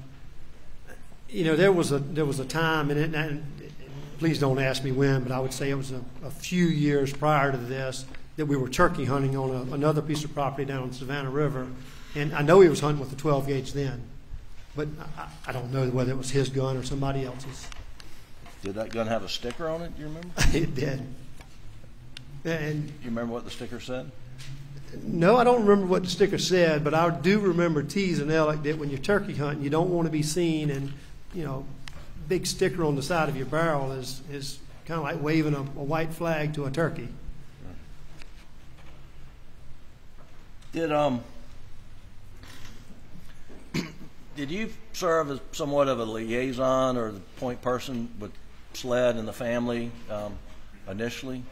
you know, there was a there was a time, and, it, and please don't ask me when, but I would say it was a, a few years prior to this that we were turkey hunting on a, another piece of property down on Savannah River, and I know he was hunting with a 12 gauge then, but I, I don't know whether it was his gun or somebody else's. Did that gun have a sticker on it? Do you remember? it did. And you remember what the sticker said? No, I don't remember what the sticker said, but I do remember teasing Alec that when you're turkey hunting, you don't want to be seen and you know, big sticker on the side of your barrel is, is kind of like waving a, a white flag to a turkey. Did um did you serve as somewhat of a liaison or the point person with SLED and the family um, initially?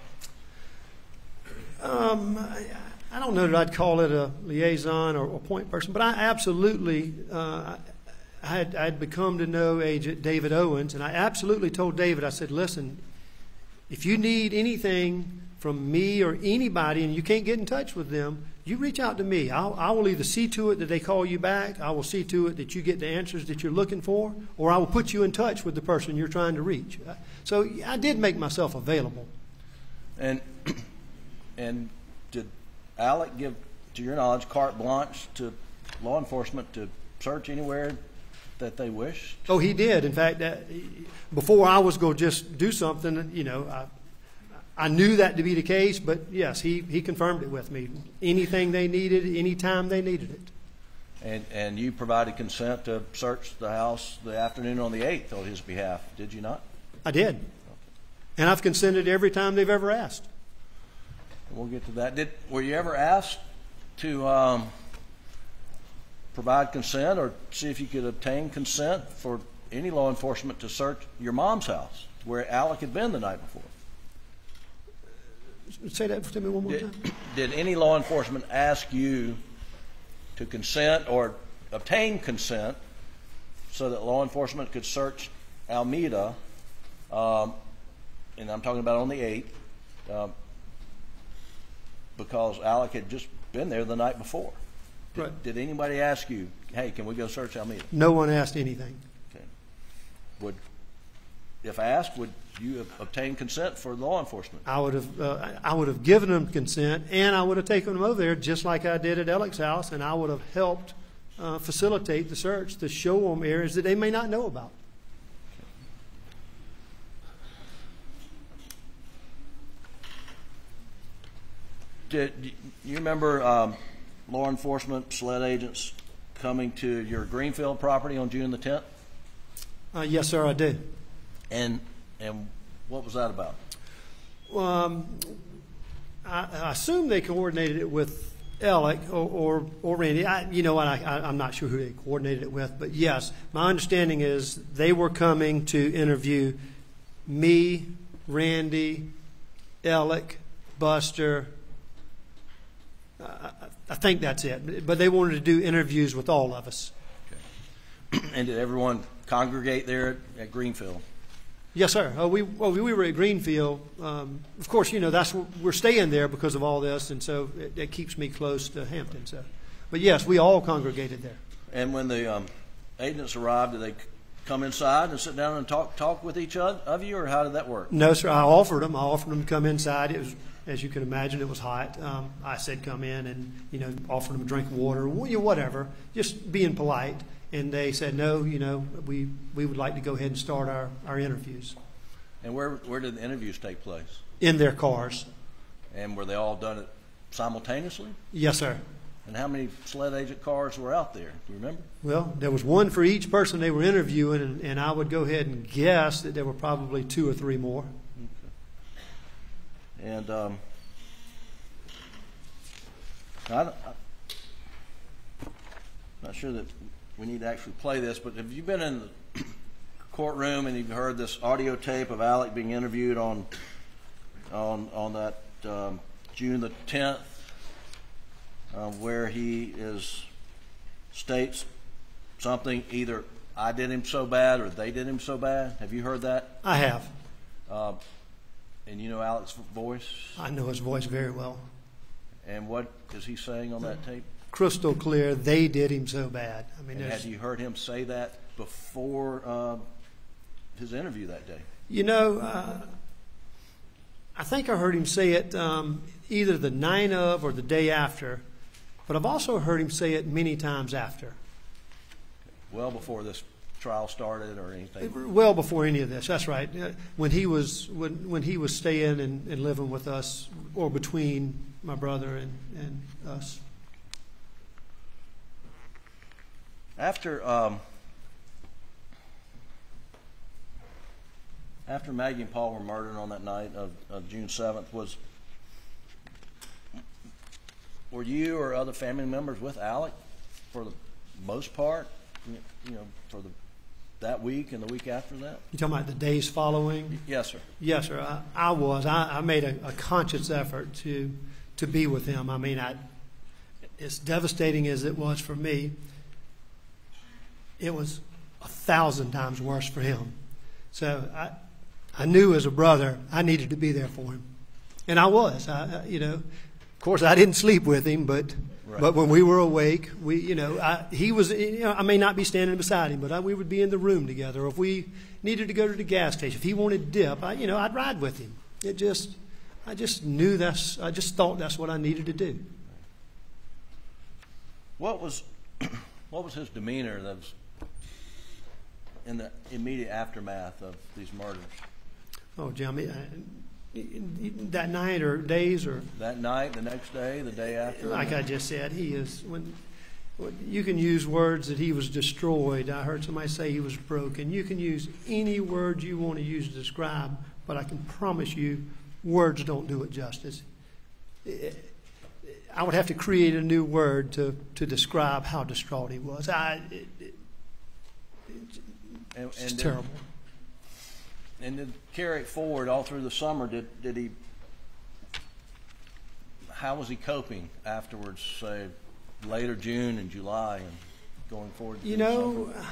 Um, I, I don't know that I'd call it a liaison or, or point person, but I absolutely, uh, I had, I had become to know Agent David Owens, and I absolutely told David, I said, listen, if you need anything from me or anybody and you can't get in touch with them, you reach out to me. I'll, I will either see to it that they call you back, I will see to it that you get the answers that you're looking for, or I will put you in touch with the person you're trying to reach. Uh, So I did make myself available. And, and did Alec give, to your knowledge, carte blanche to law enforcement to search anywhere that they wished? Oh, he did. In fact, that, before I was going to just do something, you know, I, I knew that to be the case, but yes, he, he confirmed it with me. Anything they needed, any time they needed it. And, and you provided consent to search the house the afternoon on the 8th on his behalf, did you not? I did. And I've consented every time they've ever asked. We'll get to that. Did, were you ever asked to um, provide consent or see if you could obtain consent for any law enforcement to search your mom's house where Alec had been the night before? Say that to me one more Did, time. did any law enforcement ask you to consent or obtain consent so that law enforcement could search Almeda, um, and I'm talking about on the 8th, um, because Alec had just been there the night before? Did, Right. did anybody ask you, hey, can we go search Almeda? No one asked anything. Okay. Would, if asked, would you have obtained consent for law enforcement? I would have, uh, I would have given them consent, and I would have taken them over there just like I did at Alec's house, and I would have helped uh, facilitate the search to show them areas that they may not know about. Did you remember um, law enforcement SLED agents coming to your Greenfield property on June the 10th? Uh, yes, sir, I do. And and what was that about? Um, I, I assume they coordinated it with Alec or, or, or Randy. I, you know what? I, I, I'm not sure who they coordinated it with, but yes, my understanding is they were coming to interview me, Randy, Alec, Buster. I, I- I think that's it. But they wanted to do interviews with all of us. Okay. and did everyone congregate there at, at Greenfield? Yes, sir. Uh, we well, we were at Greenfield. Um, of course, you know that's we're staying there because of all this, and so it, it keeps me close to Hampton. So, but yes, we all congregated there. And when the um, agents arrived, did they come inside and sit down and talk talk with each other of you, or how did that work? No, sir. I offered them. I offered them to come inside. It was, as you can imagine, it was hot. Um, I said, "Come in," and you know, offered them a drink of water, wh- you know, whatever, just being polite. And they said, "No, you know, we we would like to go ahead and start our our interviews And where where did the interviews take place? in their cars." And were they all done it simultaneously? Yes, sir. And how many SLED agent cars were out there? Do you remember? Well, there was one for each person they were interviewing, and, and I would go ahead and guess that there were probably two or three more. Okay. And um, I, am not sure that we need to actually play this, but have you been in the courtroom and you've heard this audio tape of Alec being interviewed on on on that um, June the 10th, uh, where he is states something either I did him so bad or they did him so bad. Have you heard that? I have. Uh, and you know Alec's voice. I know his voice very well. And what is he saying on that tape? Crystal clear, they did him so bad. I mean, And had you heard him say that before uh, his interview that day? you know, uh, I think I heard him say it um, either the night of or the day after, but I've also heard him say it many times after. Well before this trial started or anything? Well before any of this, that's right. Uh, When he was when when he was staying and, and living with us, or between my brother and, and us. After um, after Maggie and Paul were murdered on that night of, of June seventh, was were you or other family members with Alec for the most part? You know, for the that week and the week after that? You talking about the days following? Yes, sir. Yes, sir. I, I was. I, I made a, a conscious effort to to be with him. I mean, I, as devastating as it was for me, it was a thousand times worse for him. So I, I knew as a brother I needed to be there for him, and I was. I, you know, of course, I didn't sleep with him, but Right. but when we were awake, we, you know, I, he was. You know, I may not be standing beside him, but I, we would be in the room together. Or if we needed to go to the gas station, if he wanted dip, I, you know, I'd ride with him. It just, I just knew that's. I just thought that's what I needed to do. What was, what was his demeanor that was in the immediate aftermath of these murders? Oh, Jimmy, uh, that night or days or That night, the next day, the day after? like I just said, he is when, you can use words that he was destroyed. I heard somebody say he was broken. You can use any word you want to use to describe, but I can promise you, words don't do it justice. I would have to create a new word to, to describe how distraught he was. I, And, it's and did- terrible. And to carry it forward all through the summer, did, did he, how was he coping afterwards, say, later June and July and going forward? You know, summer?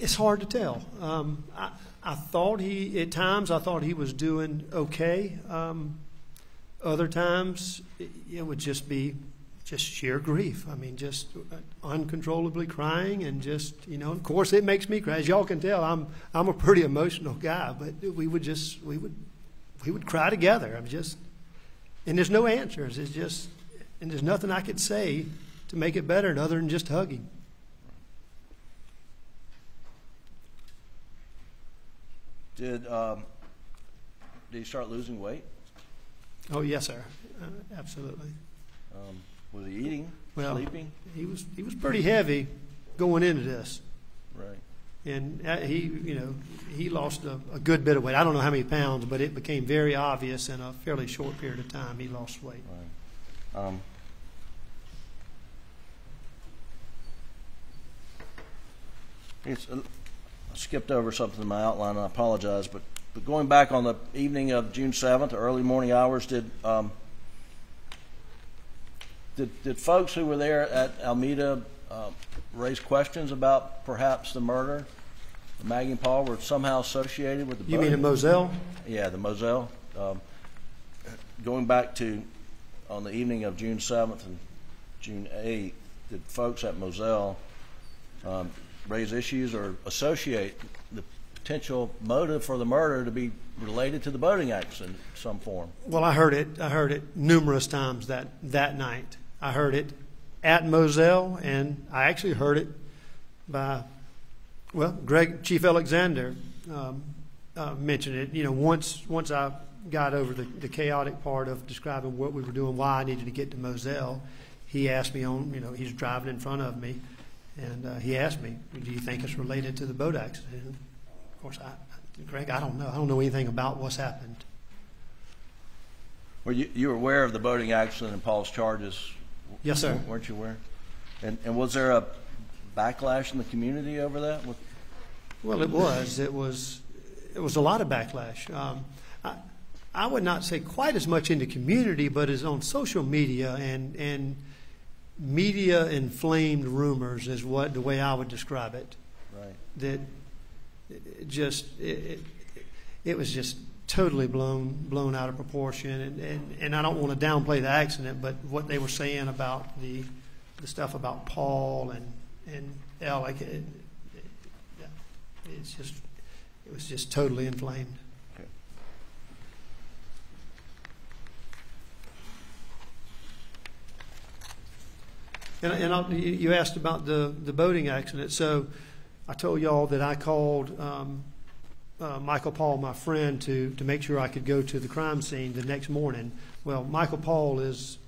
it's hard to tell. Um, I, I thought he, at times, I thought he was doing okay. Um, other times, it, it would just be just sheer grief. I mean, just uncontrollably crying and just, you know, of course, it makes me cry. As y'all can tell, I'm, I'm a pretty emotional guy, but we would just, we would, we would cry together. I'm just, and there's no answers. It's just, and there's nothing I could say to make it better other than just hugging. Did, um, did he start losing weight? Oh, yes, sir. Uh, absolutely. Um, was he eating, Well- sleeping? He was he was pretty heavy going into this, Right. and uh, he you know he lost a, a good bit of weight. I don't know how many pounds, but it became very obvious in a fairly short period of time. He lost weight. Right. Um, it's, uh, I skipped over something in my outline, and I apologize, but, but going back on the evening of June 7th, early morning hours, did, um, did, did folks who were there at Almeda uh, raise questions about perhaps the murder? Maggie and Paul were somehow associated with the You mean boating? in Moselle? Yeah, the Moselle. Um, going back to on the evening of June 7th and June 8th, did folks at Moselle um, raise issues or associate the potential motive for the murder to be related to the boating accident in some form? Well, I heard it. I heard it numerous times that that night. I heard it at Moselle, and I actually heard it by, well, Greg Chief Alexander um, uh, mentioned it. You know, once once I got over the, the chaotic part of describing what we were doing, why I needed to get to Moselle, he asked me on. You know, he's driving in front of me, and uh, he asked me, "Do you think it's related to the boat accident?" And of course, I, Greg, I don't know. I don't know anything about what's happened. Well, you, you were aware of the boating accident and Paul's charges? Yes, sir. Weren't you aware? And, and was there a backlash in the community over that? What- Well, it was. It was. It was a lot of backlash. Um, I, I would not say quite as much in the community, but as on social media and and media inflamed rumors is what the way I would describe it. Right. That it just it, it, it was just totally blown blown out of proportion, and, and, and I don't want to downplay the accident, but what they were saying about the the stuff about Paul and and Alec, it, it, it's just it was just totally inflamed. And, and I'll, you you asked about the, the boating accident. So I told y'all that I called um, uh, Michael Paul, my friend, to, to make sure I could go to the crime scene the next morning. Well, Michael Paul is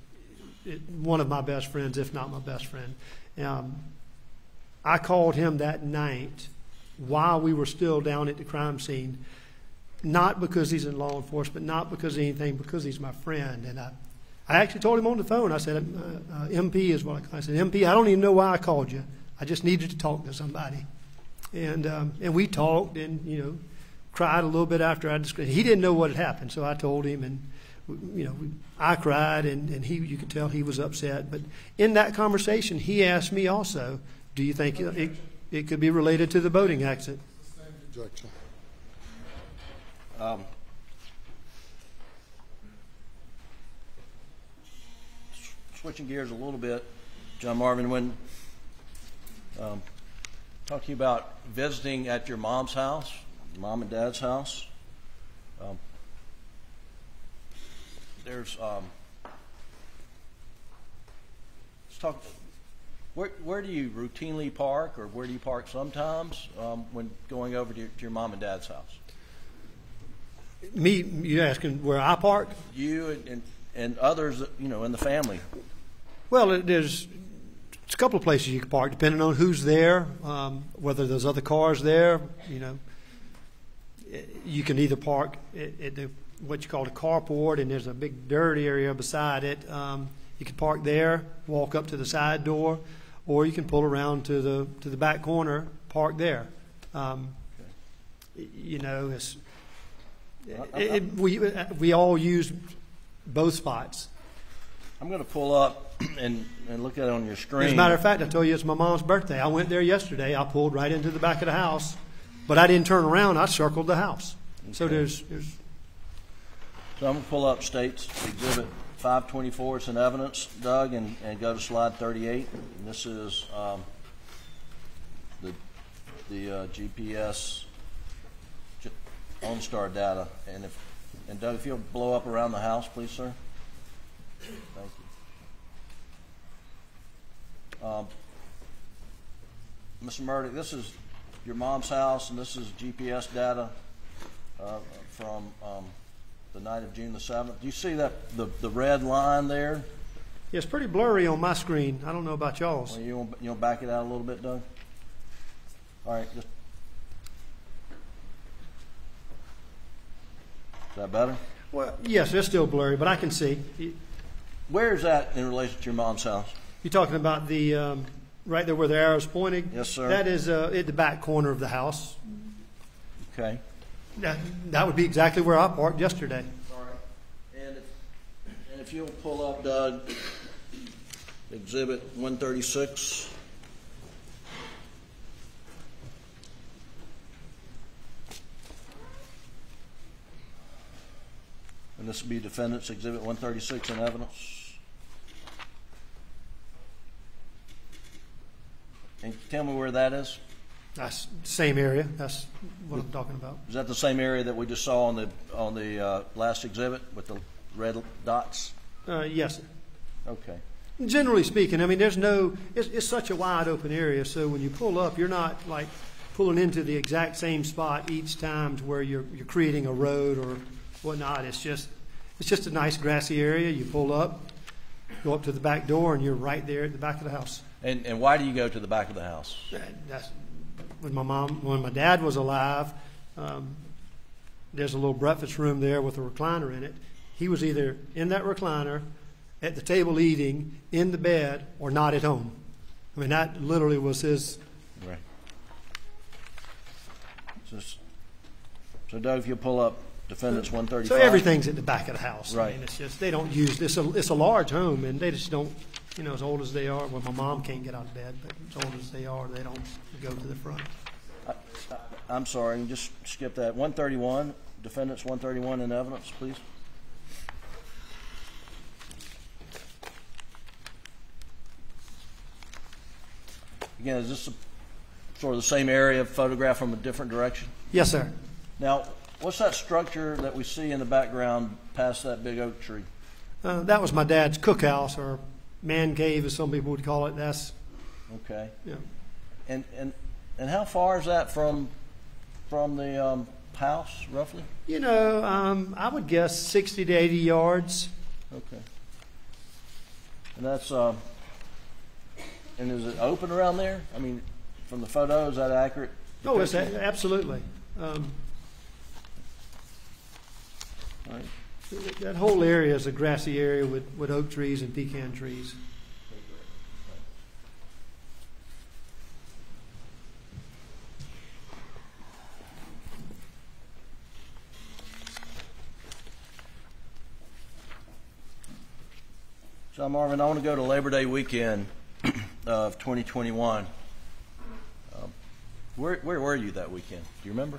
one of my best friends, if not my best friend. Um, I called him that night while we were still down at the crime scene, not because he's in law enforcement, not because of anything, because he's my friend. And I, I actually told him on the phone. I said, uh, uh, "MP is what I, I said. MP, I don't even know why I called you. I just needed to talk to somebody." And um, and we talked, and you know, cried a little bit after I described. He didn't know what had happened, so I told him, and you know, I cried, and, and he, you could tell he was upset. But in that conversation, he asked me also, "Do you think it, it could be related to the boating accident?" Um, Switching gears a little bit, John Marvin, when, um, talk to you about visiting at your mom's house, mom and dad's house. Um, There's, um, let's talk, where, where do you routinely park, or where do you park sometimes, um, when going over to your, to your mom and dad's house? Me, you asking where I park? you and, and, and others, you know, in the family. Well, it- there's it's a couple of places you can park, depending on who's there, um, whether there's other cars there. You know, you can either park at, at the, what you call the carport, and there's a big dirt area beside it. Um, you can park there, walk up to the side door, or you can pull around to the to the back corner, park there. Um, y- you know, it's it, it, we we all use both spots. I'm going to pull up and, and look at it on your screen. As a matter of fact, I told you it's my mom's birthday. I went there yesterday. I pulled right into the back of the house, but I didn't turn around. I circled the house. So there's, there's so I'm going to pull up States Exhibit 524. It's in evidence, Doug, and, and go to slide 38. And this is um, the the uh, GPS OnStar data. And if and Doug, if you'll blow up around the house, please, sir. Thank you. Um, Mr. Murdaugh, this is your mom's house, and this is GPS data uh, from um, the night of June the 7th. Do you see that, the, the red line there? yeah, it's pretty blurry on my screen. I don't know about y'all's. Well, you want, you want to back it out a little bit, Doug? All right, just. Is that better? Well, yes, it's still blurry, but I can see. Where is that in relation to your mom's house? You're talking about the um, right there where the arrow's pointing. Yes, sir. That is uh, at the back corner of the house. Okay. That, that would be exactly where I parked yesterday. All right. And if, and if you'll pull up, Doug, Exhibit 136. And this will be Defendant's Exhibit 136 in evidence. And tell me where that is? That's the same area. That's what I'm talking about. Is that the same area that we just saw on the, on the uh, last exhibit with the red dots? Uh, yes, sir. Okay. Generally speaking, I mean, there's no, it's, it's such a wide open area, so when you pull up, you're not like pulling into the exact same spot each time to where you're, you're creating a road or whatnot. It's just, it's just a nice grassy area. You pull up, go up to the back door, and you're right there at the back of the house. And, and why do you go to the back of the house? That's, when my mom, when my dad was alive, um, there's a little breakfast room there with a recliner in it. He was either in that recliner, at the table eating, in the bed, or not at home. I mean, that literally was his. Right. So, so Doug, if you'll pull up defendants 135. So everything's at the back of the house. I Right. mean, it's just they don't use this. It's a large home, and they just don't. You know, as old as they are, well, my mom can't get out of bed, but as old as they are, they don't go to the front. I'm sorry, and just skip that. One thirty-one, defendants one thirty-one in evidence, please. Again, is this a- sort of the same area, photographed from a different direction? Yes, sir. Now, what's that structure that we see in the background past that big oak tree? Uh, that was my dad's cookhouse, or man cave, as some people would call it. That's, Okay. know, And, and, and how far is that from, from the um, house, roughly? You know, um, I would guess 60 to 80 yards. Okay. And that's, um, and is it open around there? I mean, from the photo, is that accurate? Oh, it's a- absolutely. Um, All right. That whole area is a grassy area with, with oak trees and pecan trees. So Marvin, I want to go to Labor Day weekend of 2021. Um, Where, where were you that weekend? Do you remember?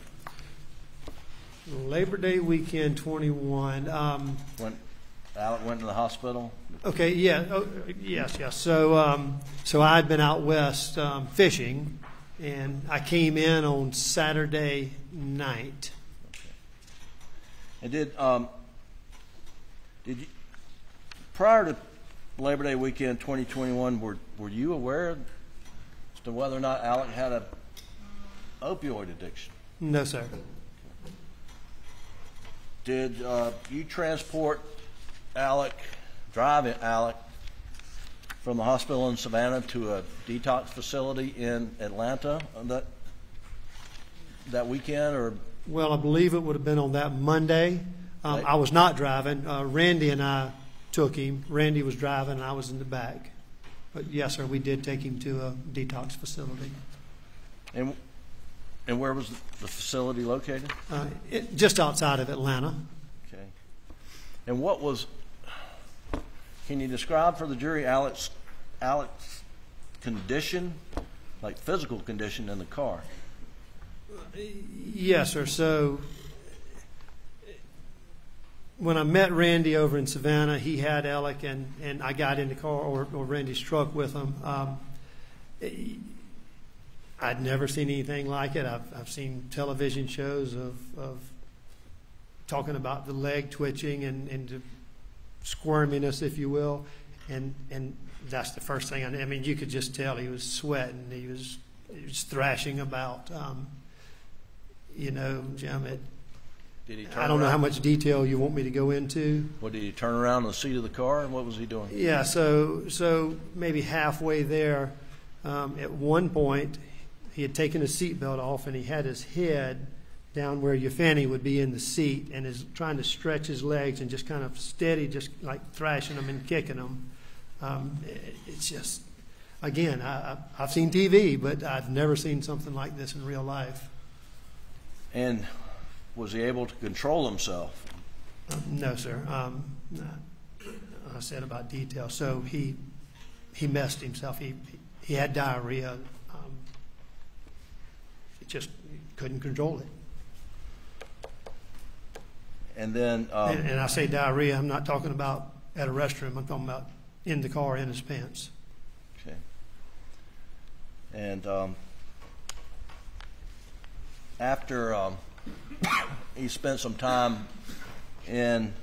Labor Day weekend 21. Um, When Alec went to the hospital? okay, yeah, oh, yes, yes. So, um, so I had been out west um, fishing, and I came in on Saturday night. And did, um, did you, prior to Labor Day weekend 2021, were, were you aware as to whether or not Alec had a opioid addiction? No, sir. Did uh, you transport Alec, drive Alec from the hospital in Savannah to a detox facility in Atlanta on that that weekend, or Well, I believe it would have been on that Monday. Um, I was not driving. Uh, Randy and I took him. Randy was driving, and I was in the back. But yes, sir, we did take him to a detox facility. and and where was the facility located? Uh, it, just outside of Atlanta. Okay. And what was? Can you describe for the jury Alex, Alec's condition, like physical condition in the car? Yes, sir. So when I met Randy over in Savannah, he had Alec, and, and I got in the car, or, or Randy's truck with him. Um, I'd never seen anything like it. I've, I've seen television shows of, of talking about the leg twitching and, and the squirminess, if you will. And, and that's the first thing I. I mean, you could just tell he was sweating. He was, he was thrashing about. Um, you know, Jim, it, Did he turn I don't know how much detail you want me to go into. What did he turn around in the seat of the car? and What was he doing? Yeah, so so maybe halfway there, um, at one point, he had taken his seatbelt off and he had his head down where your fanny would be in the seat and is trying to stretch his legs and just kind of steady, just like thrashing them and kicking them. Um, it- it's just, again, I, I- I've seen TV, but I've never seen something like this in real life. And was he able to control himself? Um, No, sir. Um. I said about detail. So he he messed himself. He he had diarrhea. He just couldn't control it. And then, um, and, and I say diarrhea. I'm not talking about at a restroom. I'm talking about in the car in his pants. okay. And um, after um, he spent some time in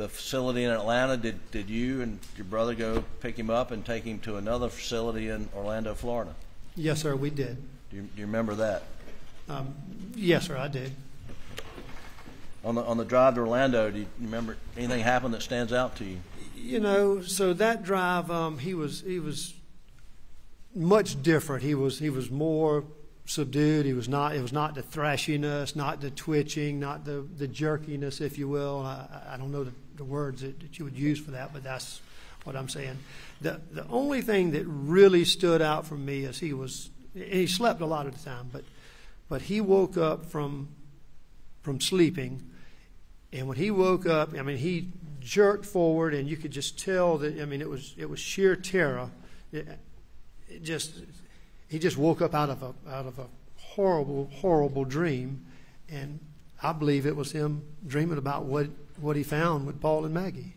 the facility in Atlanta, did, did you and your brother go pick him up and take him to another facility in Orlando, Florida? Yes, sir. We did. Do you, do you remember that? Um, yes, sir. I did. On the, on the drive to Orlando, do you remember anything happened that stands out to you? You know, so that drive, um, he was he was much different. He was he was more subdued. He was not. It was not the thrashiness, not the twitching, not the the jerkiness, if you will. I, I don't know the, the words that, that you would use for that, but that's what I'm saying. The the only thing that really stood out for me is he was he slept a lot of the time, but but he woke up from from sleeping and when he woke up, I mean, he jerked forward, and you could just tell that. I mean, it was it was sheer terror. It, it just he just woke up out of a out of a horrible horrible dream, and I believe it was him dreaming about what what he found with Paul and Maggie.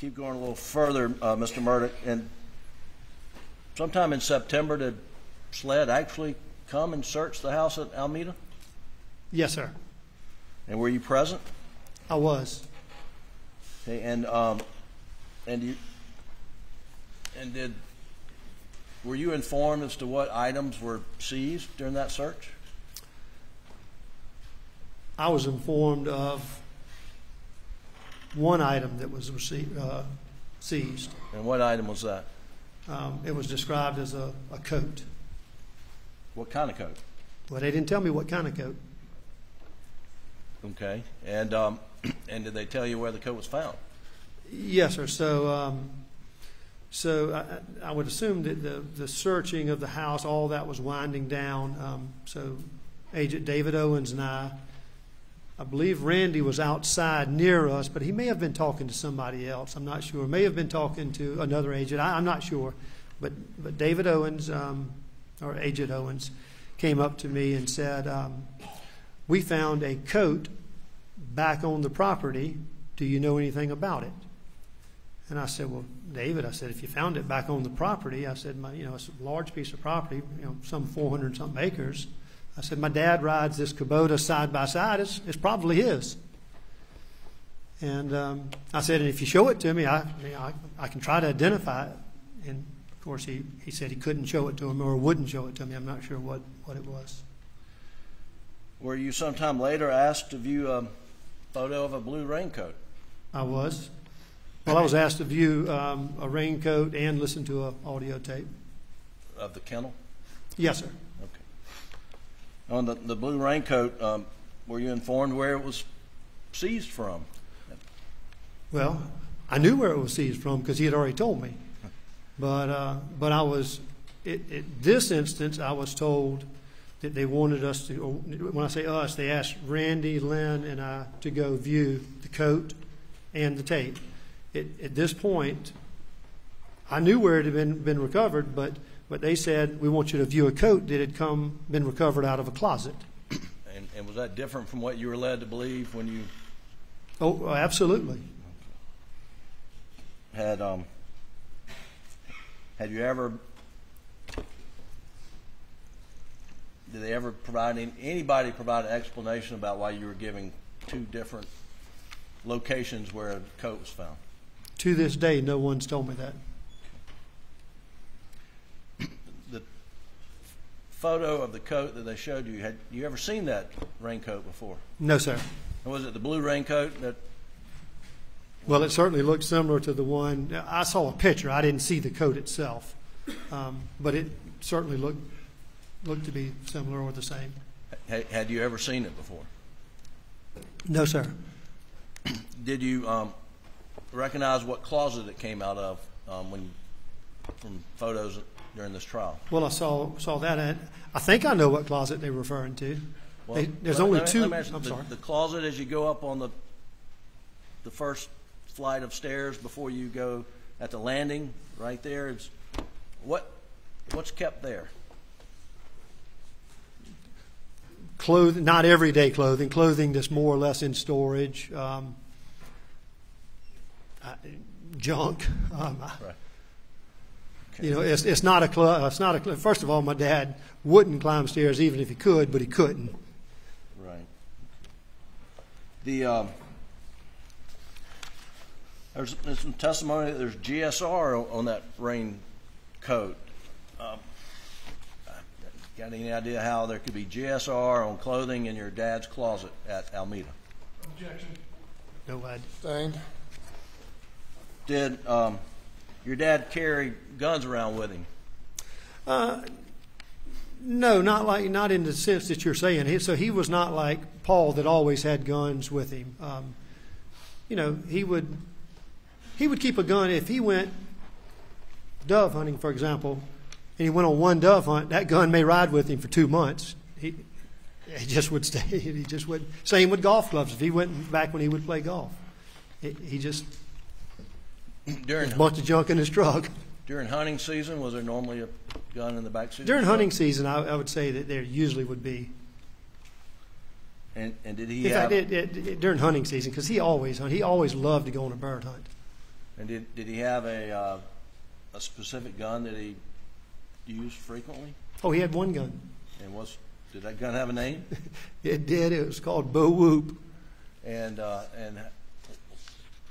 Keep going a little further, uh, Mr. Murdaugh. And sometime in September, did SLED actually come and search the house at Almeda? Yes, sir. And were you present? I was. Okay, and um, and you and did were you informed as to what items were seized during that search? I was informed of one item that was received, uh, seized. And what item was that? Um, it was described as a, a coat. What kind of coat? Well, they didn't tell me what kind of coat. Okay, and um, and did they tell you where the coat was found? Yes, sir. So, um, so I, I would assume that the, the searching of the house, all that was winding down. Um, so, Agent David Owens and I I believe Randy was outside near us, but he may have been talking to somebody else. I'm not sure. May have been talking to another agent. I, I'm not sure. But, but David Owens, um, or Agent Owens, came up to me and said, um, We found a coat back on the property. Do you know anything about it? And I said, Well, David, I said, if you found it back on the property, I said, my, you know, it's a large piece of property, you know, some 400 something acres. I said, my dad rides this Kubota side by side. It's, it's probably his. And um, I said, and if you show it to me, I, I, I can try to identify it. And of course, he, he said he couldn't show it to him or wouldn't show it to me. I'm not sure what, what it was. Were you sometime later asked to view a photo of a blue raincoat? I was. Well, I was asked to view um, a raincoat and listen to an audio tape. Of the kennel? Yes, sir. Okay. On the, the blue raincoat, um, were you informed where it was seized from? Well, I knew where it was seized from because he had already told me. But, uh, but I was, it, it, this instance, I was told that they wanted us to, or when I say us, they asked Randy, Lynn, and I to go view the coat and the tape. At this point, I knew where it had been, been recovered, but, but they said, we want you to view a coat that had come, been recovered out of a closet. And, and was that different from what you were led to believe when you Oh, absolutely. had, um, had you ever, did they ever provide, any- anybody provide an explanation about why you were giving two different locations where a coat was found? To this day, no one's told me that. The photo of the coat that they showed you, had you ever seen that raincoat before? No, sir. And was it the blue raincoat that, Well, it certainly looked similar to the one, I saw a picture, I didn't see the coat itself. Um, But it certainly looked, looked to be similar or the same. had, you ever seen it before? No, sir. Did you um, recognize what closet it came out of um, when, from photos during this trial? Well, I saw, saw that, and I think I know what closet they're referring to. Well, They- There's let- only let me- two, let me ask you, I'm the- sorry. The closet as you go up on the, the first flight of stairs before you go at the landing, right there, it's, what, what's kept there? Clothing, not everyday clothing, clothing that's more or less in storage, um, I- junk. Um, I- Right. You know, it's, it's not a cl- it's not a cl- first of all, my dad wouldn't climb stairs even if he could, but he couldn't. Right. The, um, there's, there's some testimony that there's GSR on, on that raincoat. Um, Got any idea how there could be GSR on clothing in your dad's closet at Almeda? No, I, Dane? Did, um, your dad carry guns around with him? No, not like not in the sense that you're saying. He, so he was not like Paul that always had guns with him. Um, you know, he would he would keep a gun if he went dove hunting, for example, and he went on one dove hunt. That gun may ride with him for two months. He just would stay. He just would. Same with golf clubs. If he went back when he would play golf, he just During, a bunch of junk in his truck. during hunting season, was there normally a gun in the back seat? During truck? hunting season, I, I would say that there usually would be. And, and did he In have, fact, it, it, it, during hunting season, because he always hunt, he always loved to go on a bird hunt. and did, did he have a, uh, a specific gun that he used frequently? Oh, he had one gun. And was, did that gun have a name? It did. It was called Bo Whoop. And, uh, and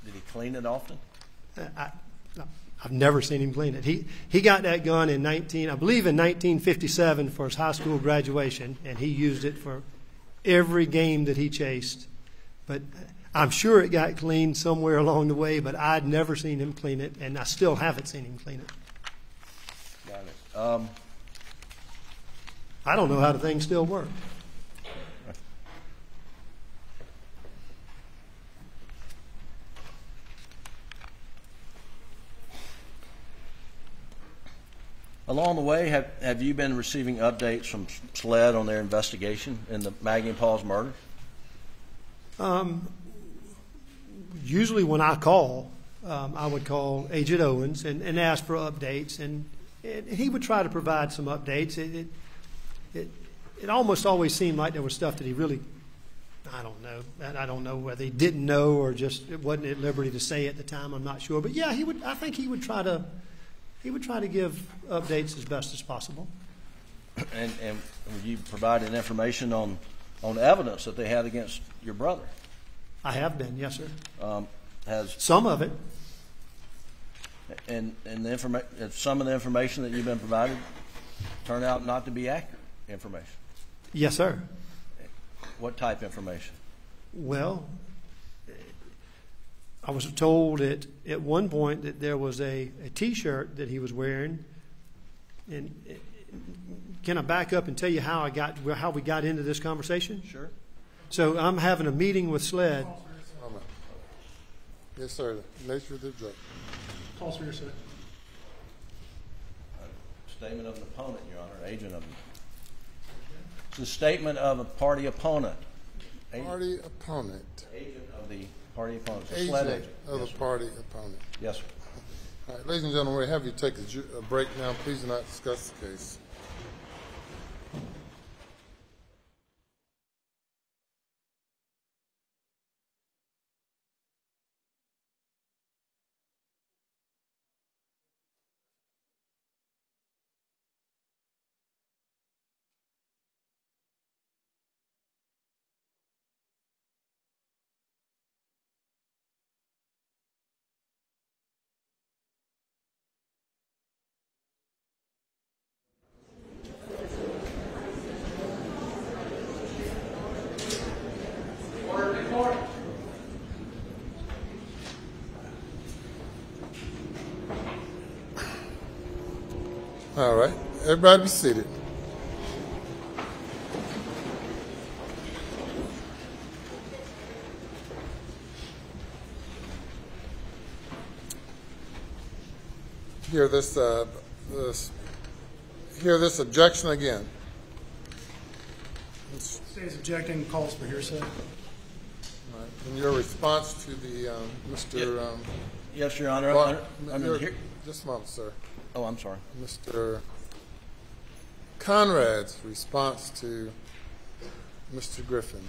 did he clean it often? I, I've never seen him clean it. He he got that gun in 19, I believe, in 1957 for his high school graduation, and he used it for every game that he chased. But I'm sure it got cleaned somewhere along the way, but I'd never seen him clean it, and I still haven't seen him clean it. Got it. Um, I don't know how the thing still works. Along the way, have, have you been receiving updates from SLED on their investigation in the Maggie and Paul's murder? usually when I call, um, I would call Agent Owens and, and ask for updates, and, and he would try to provide some updates. It, it, it, it almost always seemed like there was stuff that he really, I don't know, I don't know whether he didn't know or just wasn't at liberty to say at the time. I'm not sure, but yeah, he would. I think he would try to, he would try to give updates as best as possible. And, and were you providing information on, on evidence that they had against your brother? I have been, yes, sir. Um, Has, Some of it, and, and the informa, some of the information that you've been provided turned out not to be accurate information? yes, sir. What type of information? Well, I was told at, at one point that there was a, a T-shirt that he was wearing, and uh, can I back up and tell you how I got how we got into this conversation? Sure. So I'm having a meeting with SLED. Yes, sir. Nature of the objection. Calls for your second. Statement of an opponent, Your Honor, agent of. It's a statement of a party opponent. Agent- Party opponent. Agent of the party opponent, SLED Agent of Yes, the sir. party opponent. Yes, sir. All right, ladies and gentlemen, we have you take a ju- a break now. Please do not discuss the case. All right, everybody be seated. Hear this, uh, this, hear this objection again. Stays objecting, calls for hearsay. All right, In your response to the, um, Mr. um, Yes, Your Honor. Well, I- I mean, your- here- Just a moment, sir. Oh, I'm sorry. Mr. Conrad's response to Mr. Griffin.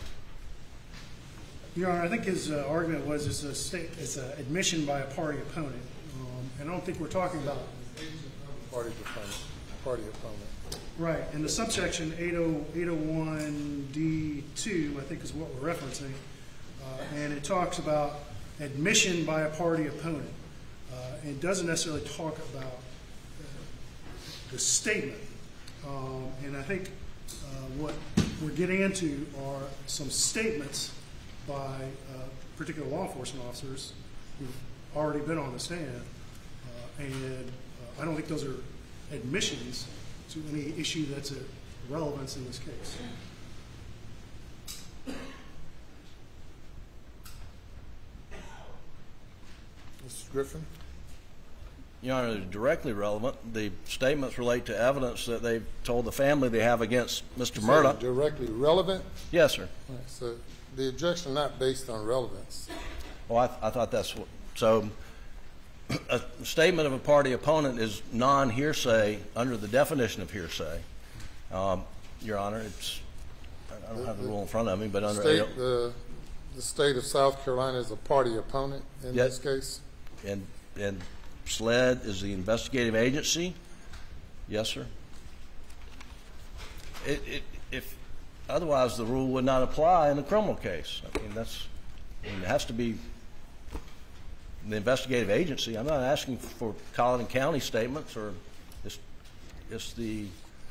Your Honor, I think his uh, argument was it's a state, it's an admission by a party opponent. Um, And I don't think we're talking about, Party opponent, party opponent. right, in the subsection 80 801D2, I think is what we're referencing. uh, And it talks about admission by a party opponent. Uh, It doesn't necessarily talk about the statement. Um, And I think uh, what we're getting into are some statements by uh, particular law enforcement officers who've already been on the stand. Uh, And uh, I don't think those are admissions to any issue that's of relevance in this case. Mr. Griffin? Your Honor, they're directly relevant. The statements relate to evidence that they've told the family they have against Mr. Murdaugh. Directly relevant? Yes, sir. Right, So the objection not based on relevance. Well, I, I thought that's what, so a statement of a party opponent is non-hearsay under the definition of hearsay. Um, Your Honor, it's, I- don't have the rule in front of me, but under, State, the, the state of South Carolina is a party opponent in Yes. this case? and, and SLED is the investigative agency? Yes, sir. It, it, if, otherwise the rule would not apply in a criminal case. I mean, that's, I mean, it has to be the investigative agency. I'm not asking for Colleton County statements or, it's, it's the,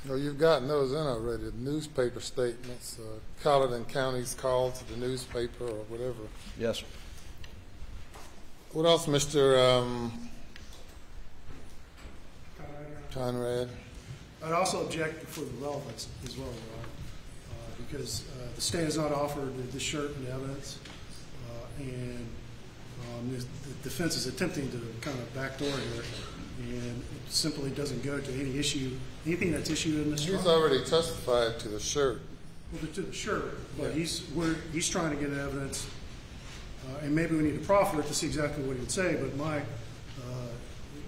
No, you've gotten those in already, the newspaper statements, uh, Colleton County's call to the newspaper or whatever. yes, sir. What else, Mr. um, Conrad? I'd also object for the relevance as well, uh, because uh, the state has not offered the- shirt and evidence, uh, and um, the the defense is attempting to kind of backdoor here, and it simply doesn't go to any issue, anything that's issued in this He's trial. already testified to the shirt Well, to the shirt, but he's, we're, he's trying to get evidence, uh, and maybe we need to proffer it to see exactly what he would say, but my,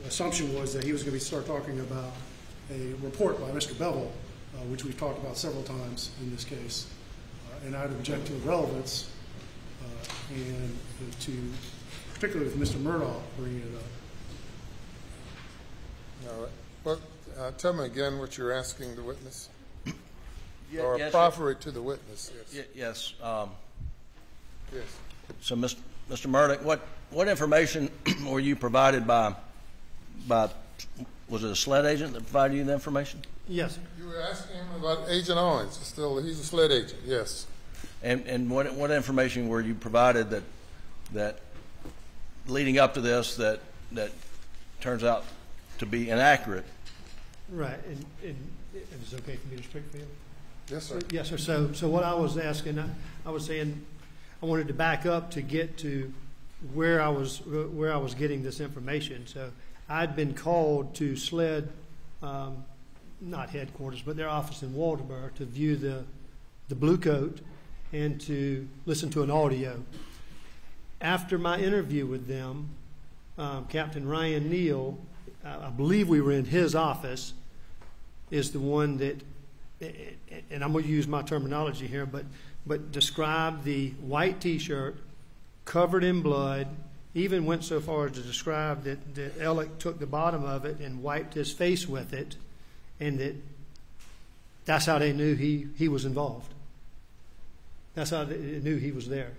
assumption was that he was gonna start talking about a report by Mr. Bevel, uh, which we've talked about several times in this case. Uh, and I'd object to the relevance, uh, and to, particularly with Mr. Murdaugh bringing it up. All right. Well, uh, tell me again what you're asking the witness, Ye- or yes, proffer it to the witness. Yes. y- Yes, um, Yes. so, Mis- Mr. Murdaugh, what, what information were you provided by, by, was it a SLED agent that provided you the information? Yes. You were asking him about Agent Owens. Still, he's a sled agent. Yes. And, and what, what information were you provided that, that, leading up to this, that, that turns out to be inaccurate? right, and, and it was okay for me to speak for you? Yes, sir. Yes, sir. So, so what I was asking, I, I was saying, I wanted to back up to get to where I was, where I was getting this information. So I'd been called to SLED, um, not headquarters, but their office in Walterboro to view the, the Blue Coat and to listen to an audio. After my interview with them, um, Captain Ryan Neal, I I believe we were in his office, is the one that and I'm going to use my terminology here, but, but describe the white T-shirt covered in blood, even went so far as to describe that, that Alec took the bottom of it and wiped his face with it, and that that's how they knew he, he was involved. That's how they knew he was there.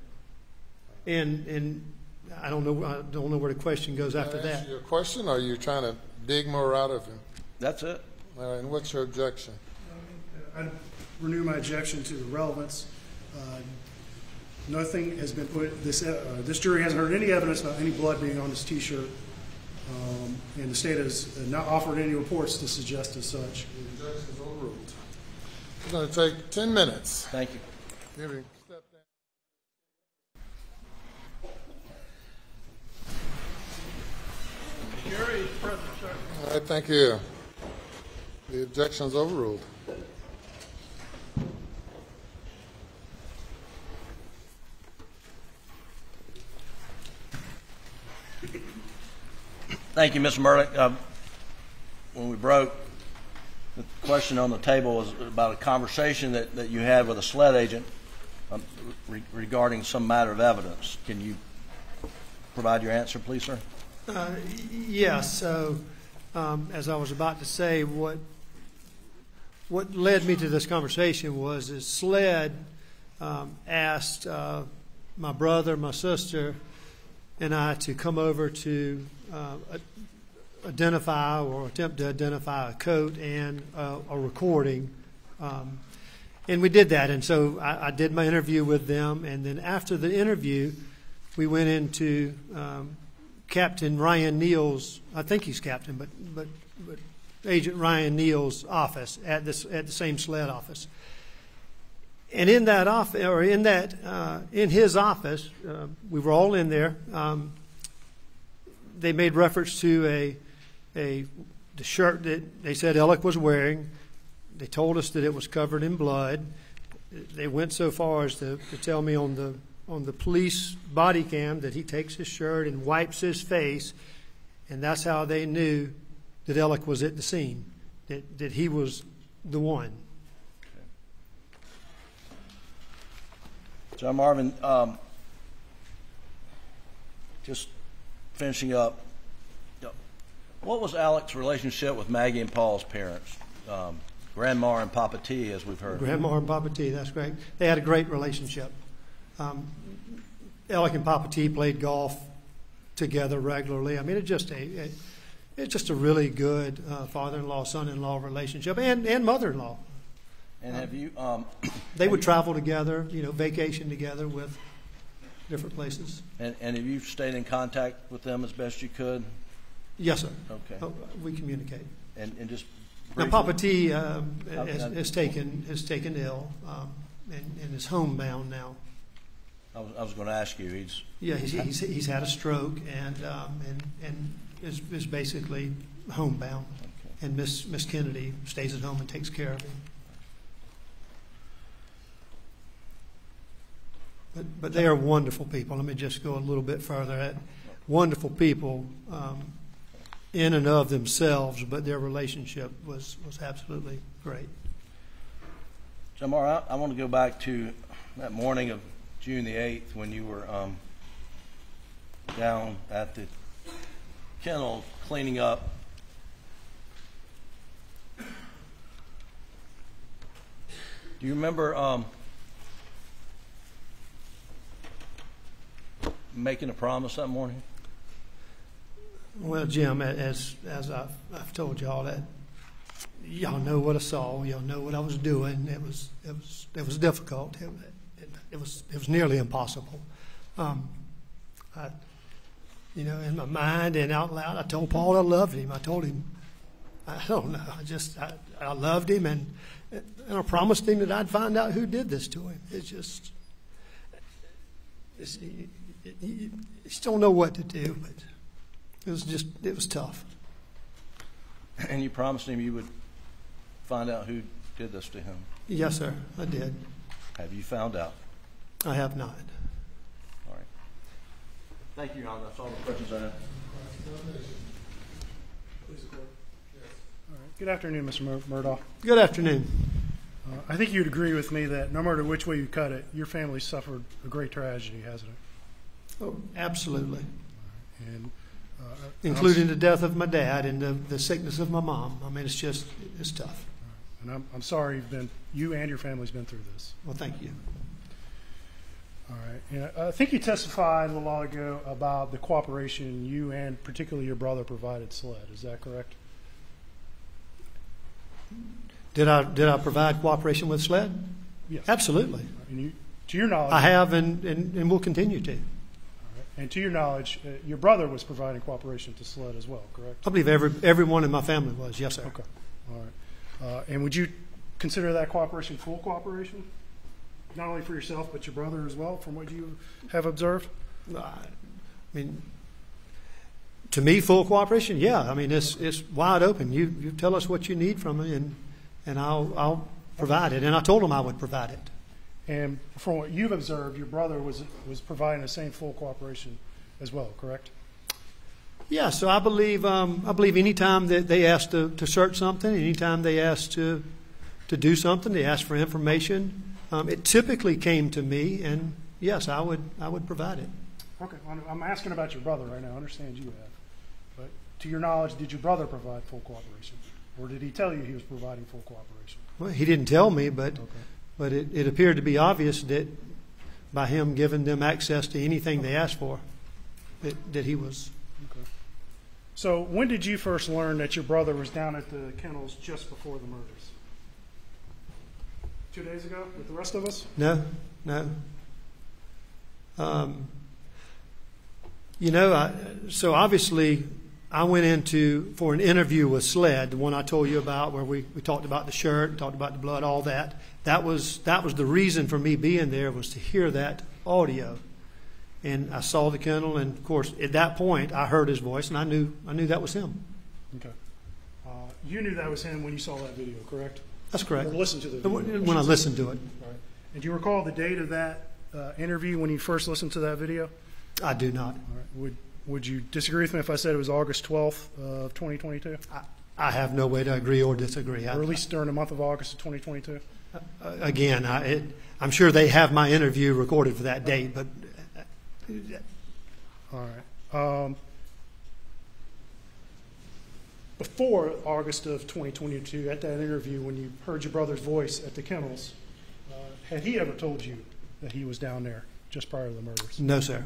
And, and I don't know, I don't know where the question goes after Can I that. your question, or are you trying to dig more out of him? That's it? All right, and what's your objection? I'd renew my objection to the relevance. Uh, Nothing has been put, this, uh, this jury hasn't heard any evidence about any blood being on this T-shirt, um, and the state has not offered any reports to suggest as such. The objection is overruled. It's going to take 10 minutes. Thank you. Give him- step down. All right, thank you. The objection is overruled. Thank you, Mr. Murdaugh. Um, When we broke, the question on the table was about a conversation that, that you had with a SLED agent um, re- regarding some matter of evidence. Can you provide your answer, please, sir? Uh, Yes, so, um, as I was about to say, what, what led me to this conversation was is SLED um, asked uh, my brother, my sister, and I to come over to identify or attempt to identify a coat and uh, a recording. Um, And we did that, and so I, I did my interview with them, and then after the interview, we went into um, Captain Ryan Neal's, I think he's captain, but, but, but Agent Ryan Neal's office at this, at the same sled office. And in that office, or in that, uh, in his office, uh, we were all in there. Um, they made reference to a, a, the shirt that they said Alec was wearing. They told us that it was covered in blood. They went so far as to, to tell me on the on the police body cam that he takes his shirt and wipes his face, and that's how they knew that Alec was at the scene, that, that he was the one. John Marvin, um, just finishing up, what was Alec's relationship with Maggie and Paul's parents? Um, Grandma and Papa T, as we've heard. Grandma and Papa T, that's great. They had a great relationship. Um, Alec and Papa T played golf together regularly. I mean, it's just a, it, it's just a really good uh, father-in-law, son-in-law relationship, and, and mother-in-law. And have you, um, They would travel together, you know, vacation together with different places. and, and have you stayed in contact with them as best you could? Yes, sir. Okay. Oh, We communicate. And, and just Now, briefly- Papa T um, Okay. has, has taken has taken ill um, and, and is homebound now. I was, I was going to ask you, he's, Yeah, he's, he's, he's had a stroke and um, and and is, is basically homebound. And Miss Miss Kennedy stays at home and takes care of him. But, but they are wonderful people. Let me just go a little bit further. At wonderful people um, in and of themselves, but their relationship was, was absolutely great. Jamar, I, I want to go back to that morning of June the 8th when you were um, down at the kennel cleaning up. Do you remember um, making a promise that morning? Well, Jim, as as I've, I've told y'all that y'all know what I saw, y'all know what I was doing. It was it was it was difficult. It, it, it was it was nearly impossible. Um, I, you know, in my mind and out loud, I told Paul I loved him. I told him, I don't know, I just I, I loved him, and and I promised him that I'd find out who did this to him. It's just, it's, you, you, you just don't know what to do, but. It was just, it was tough. And you promised him you would find out who did this to him. Yes, sir, I did. Have you found out? I have not. All right. Thank you, Your Honor. That's all the questions I have. All right. Good afternoon, Mr. Mur- Murdaugh. Good afternoon. Uh, I think you'd agree with me that no matter which way you cut it, your family suffered a great tragedy, hasn't it? Oh, absolutely. And uh, Including the death of my dad and the, the sickness of my mom. I mean, it's just, it's tough. And I'm, I'm sorry you've been, you and your family's been through this. Well, thank you. All right. And I think you testified a little while ago about the cooperation you and particularly your brother provided SLED. Is that correct? Did I, did I provide cooperation with SLED? Yes. Absolutely. And you, to your knowledge, I have and, and, and will continue to. And to your knowledge, uh, your brother was providing cooperation to SLED as well, correct? I believe every, everyone in my family was, yes, sir. Okay. All right. Uh, and would you consider that cooperation full cooperation? Not only for yourself, but your brother as well, from what you have observed? I mean, to me, full cooperation, yeah. I mean, it's, it's wide open. You, you tell us what you need from me, and, and I'll, I'll provide it. And I told him I would provide it. And from what you've observed, your brother was, was providing the same full cooperation as well, correct? Yeah, so I believe, um, I believe anytime that they ask to, to search something, anytime they ask to, to do something, they ask for information, um, it typically came to me, and yes, I would, I would provide it. Okay, I'm- I'm asking about your brother right now. I understand you have. But to your knowledge, did your brother provide full cooperation? Or did he tell you he was providing full cooperation? Well, he didn't tell me, but, Okay. But it, it appeared to be obvious that by him giving them access to anything they asked for, that, that he was Okay. So when did you first learn that your brother was down at the kennels just before the murders? Two days ago with the rest of us? No, no. Um, you know, I, so obviously I went into for an interview with SLED, the one I told you about, where we, we talked about the shirt, talked about the blood, all that. That was that was the reason for me being there was to hear that audio, and I saw the kennel, and of course at that point I heard his voice, and I knew I knew that was him. Okay. Uh, you knew that was him when you saw that video, correct? That's correct. Or listened to the video. When I listened to it, All right. And do you recall the date of that uh, interview when you first listened to that video? I do not. All right. Would Would you disagree with me if I said it was August 12th of 2022? I, I have no way to agree or disagree. I, least during the month of August of 2022? Uh, again, I, it, I'm sure they have my interview recorded for that date, but All right. Um, before August of 2022, at that interview, when you heard your brother's voice at the kennels, uh, had he ever told you that he was down there just prior to the murders? no, sir.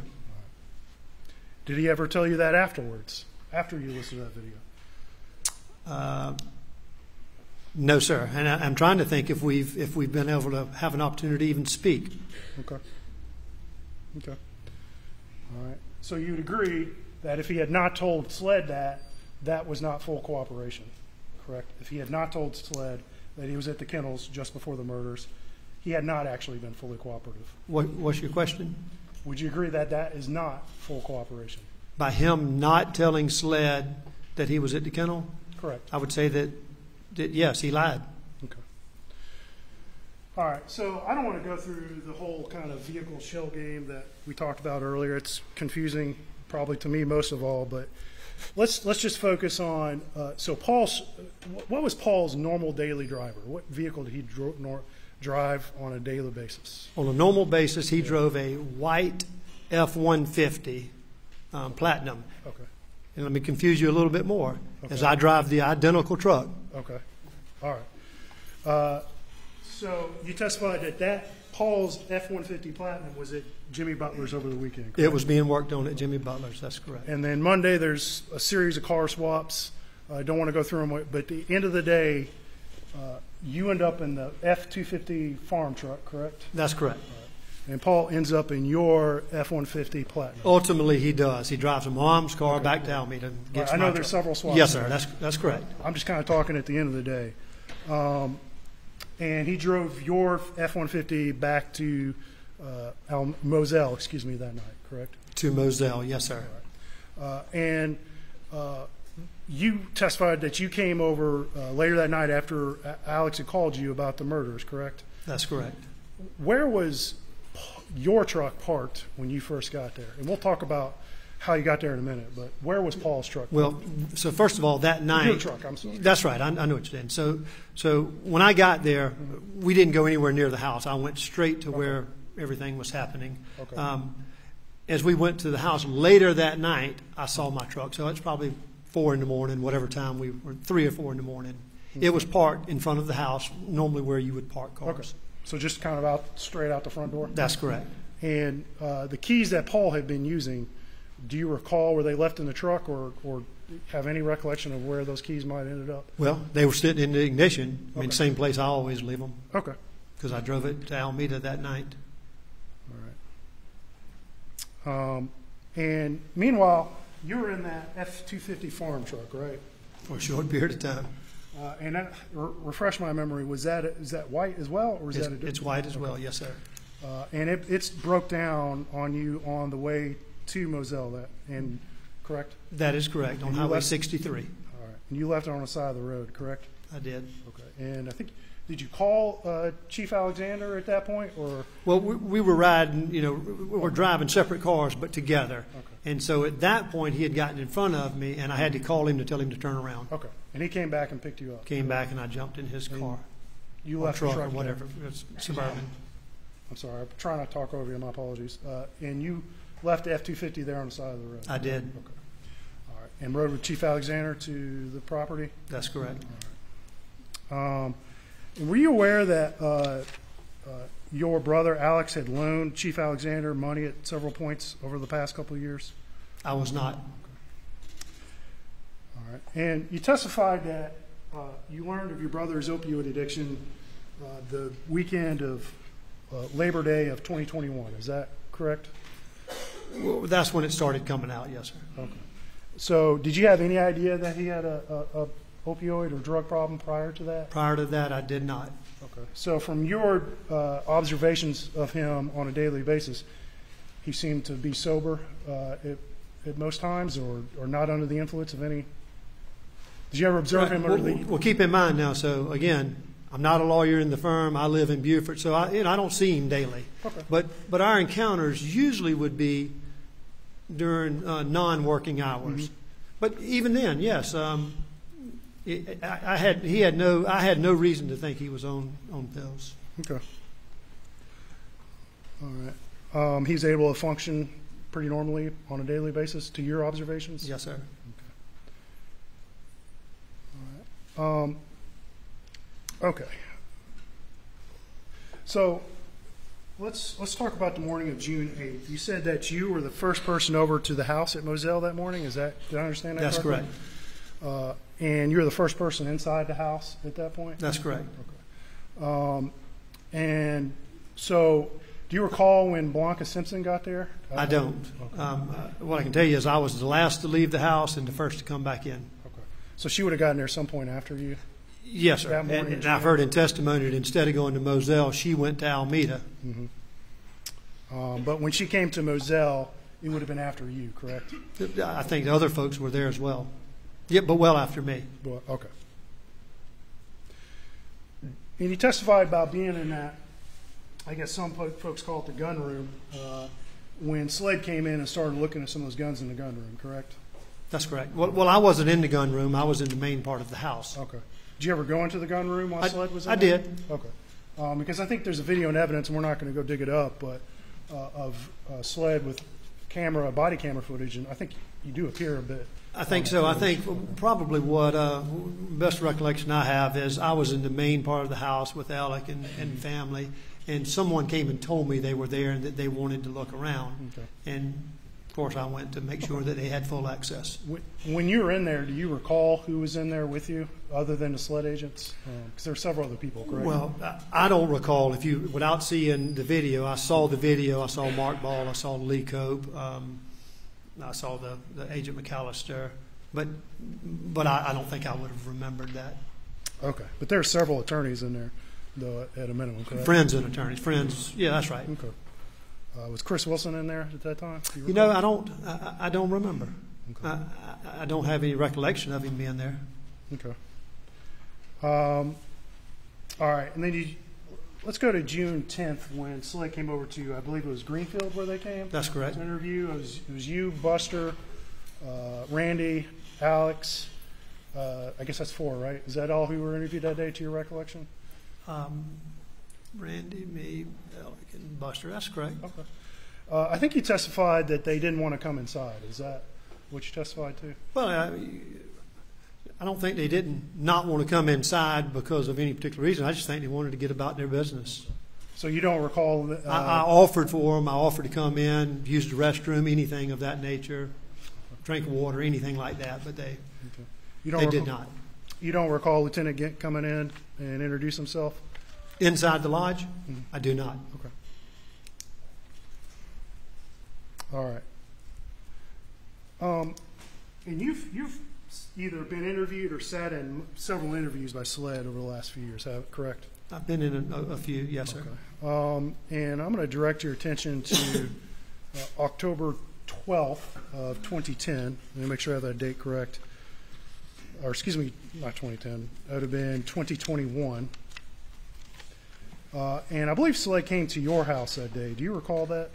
Did he ever tell you that afterwards, after you listened to that video? Uh, no, sir. And I, I'm trying to think if we've if we've been able to have an opportunity to even speak. Okay. Okay. All right. So you would agree that if he had not told SLED that, that was not full cooperation, correct? If he had not told SLED that he was at the kennels just before the murders, he had not actually been fully cooperative. What, what's your question? Would you agree that that is not full cooperation? By him not telling SLED that he was at the kennel, Correct. I would say that, that yes, he lied. Okay. All right, so I don't want to go through the whole kind of vehicle shell game that we talked about earlier. It's confusing, probably to me most of all, but let's, let's just focus on, uh, so Paul's, what was Paul's normal daily driver? What vehicle did he dro- nor- drive on a daily basis? On a normal basis, he drove a white F-150 um, Platinum. Okay, And let me confuse you a little bit more, as I drive the identical truck. okay, all right. Uh, So you testified that that Paul's F-150 Platinum was at Jimmy Butler's over the weekend, correct? It was being worked on at Jimmy Butler's, that's correct. And then Monday, there's a series of car swaps. I don't want to go through them, but at the end of the day, uh, you end up in the F-250 farm truck, correct? That's correct. And Paul ends up in your F-150 Platinum. Ultimately, he does. He drives a mom's car back to Almeda and gets I know there's truck. several swaps Yes, there. sir, that's, that's correct. I'm just kind of talking at the end of the day. Um, And he drove your F-150 back to uh, Al- Moselle, excuse me, that night, correct? To Moselle, yes, sir. Uh, And uh, you testified that you came over uh, later that night after Alex had called you about the murders, correct? That's correct. Where was your truck parked when you first got there? And we'll talk about how you got there in a minute, but where was Paul's truck? Well, so first of all, that night. Your truck, I'm sorry. That's right. I, I know what you're saying. So, so when I got there, we didn't go anywhere near the house. I went straight to where everything was happening. Okay. Um, as we went to the house later that night, I saw my truck. So it's probably four in the morning, whatever time we were, three or four in the morning. It was parked in front of the house, normally where you would park Okay, cars. So just kind of out, straight out the front door? That's correct. And uh, the keys that Paul had been using, do you recall were they left in the truck or, or have any recollection of where those keys might have ended up? Well, they were sitting in the ignition. I mean, Okay. same place I always leave them Okay, because I drove it to Almeda that night. all right. Um, And meanwhile, you were in that F-250 farm truck, right? For a short period of time. Uh, And that, re- refresh my memory, was that, is that white as well, or is It's, that a different? it's white as well, yes, sir. Uh, And it, it's broke down on you on the way to Moselle, that, and, correct? That is correct, on And you Highway left- 63. All right. And you left it on the side of the road, correct? I did. Okay. And I think, did you call uh, Chief Alexander at that point, or? Well, we, we were riding, you know, we were driving separate cars, but together. Okay. And so at that point, he had gotten in front of me, and I had to call him to tell him to turn around. Okay. And he came back and picked you up? Came back, and I jumped in his And car. You or left the truck truck? or whatever. It was Suburban. I'm sorry, I'm trying not to talk over you, my apologies. Uh, And you left the F-250 there on the side of the road? I did. Okay. All right. And rode with Chief Alexander to the property? That's correct. Um, Were you aware that uh, uh, your brother Alex had loaned Chief Alexander money at several points over the past couple of years? I was not. All right. And you testified that uh, you learned of your brother's opioid addiction uh, the weekend of uh, Labor Day of 2021. Is that correct? Well, that's when it started coming out, yes, sir. Okay. So did you have any idea that he had a, a, a opioid or drug problem prior to that? Prior to that, I did not. Okay. So from your uh, observations of him on a daily basis, he seemed to be sober uh, at, at most times, or, or not under the influence of any. Did you ever observe him Right. under Well, the? well, keep in mind now, so again, I'm not a lawyer in the firm. I live in Beaufort, so I, you know, I don't see him daily. Okay. But, but our encounters usually would be during uh, non-working hours. Mm-hmm. But even then, yes, um, I, I had he had no I had no reason to think he was on on pills. Okay. All right. Um, he's able to function pretty normally on a daily basis, to your observations. Yes, sir. Okay. All right. Um, okay. So let's let's talk about the morning of June eighth. You said that you were the first person over to the house at Moselle that morning. Is that did I understand that? That's correctly? correct. Uh, and you're the first person inside the house at that point. That's correct. Um, and so, do you recall when Blanca Simpson got there? I don't. Um, uh, what I can tell you is I was the last to leave the house and the first to come back in. Okay. So she would have gotten there some point after you. Yes, sir. And, and I've heard in testimony that instead of going to Moselle, she went to Almeda. Um, but when she came to Moselle, it would have been after you, correct? I think the other folks were there as well. Yeah, but well after me. Well, okay. And you testified about being in that, I guess some folks call it the gun room, uh, when SLED came in and started looking at some of those guns in the gun room, correct? That's correct. Well, well, I wasn't in the gun room. I was in the main part of the house. Okay. Did you ever go into the gun room while I- SLED was in I there? did. Okay. Um, because I think there's a video and evidence, and we're not going to go dig it up, but uh, of uh, SLED with camera, body camera footage, and I think you do appear a bit. I think so. I think probably what uh, best recollection I have is I was in the main part of the house with Alec and, and family, and someone came and told me they were there and that they wanted to look around. Okay. And of course, I went to make sure that they had full access. When- you were in there, do you recall who was in there with you, other than the SLED agents? Because there were several other people, correct? Well, I- I don't recall if you, without seeing the video, I saw the video, I saw Mark Ball, I saw Lee Cope, um, I saw the, the Agent McAllister, but, but I, I don't think I would have remembered that. Okay, but there are several attorneys in there, though, at a minimum, correct? Friends and attorneys, friends, yeah, that's right. Okay. Uh, was Chris Wilson in there at that time? Do You know. I don't, I, I- I don't remember. Okay. I, I, I don't have any recollection of him being there. Okay. Um, all right, and then you, let's go to June tenth when SLED came over to, I believe it was Greenfield where they came. That's correct. to interview. It was, it was you, Buster, uh, Randy, Alex. Uh, I guess that's four, right? Is that all who were interviewed that day, to your recollection? Um, Randy, me, Alec, and Buster, that's correct. Okay. Uh, I think you testified that they didn't want to come inside. Is that what you testified to? Well, I, I don't think they didn't not want to come inside because of any particular reason. I just think they wanted to get about their business. So you don't recall? Uh, I, I offered for them. I offered to come in, use the restroom, anything of that nature, drink water, anything like that. But they you don't they recall, did not. You don't recall Lieutenant Gint coming in and introduce himself? Inside the lodge, I do not. Okay. All right. Um, and you've you've either been interviewed or sat in several interviews by SLED over the last few years. Have correct? I've been in a, a few, yes, sir. Um, and I'm going to direct your attention to uh, October 12th of 2010. Let me make sure I have that date correct. Or excuse me, not 2010. That would have been 2021. Uh, and I believe SLED came to your house that day. Do you recall that?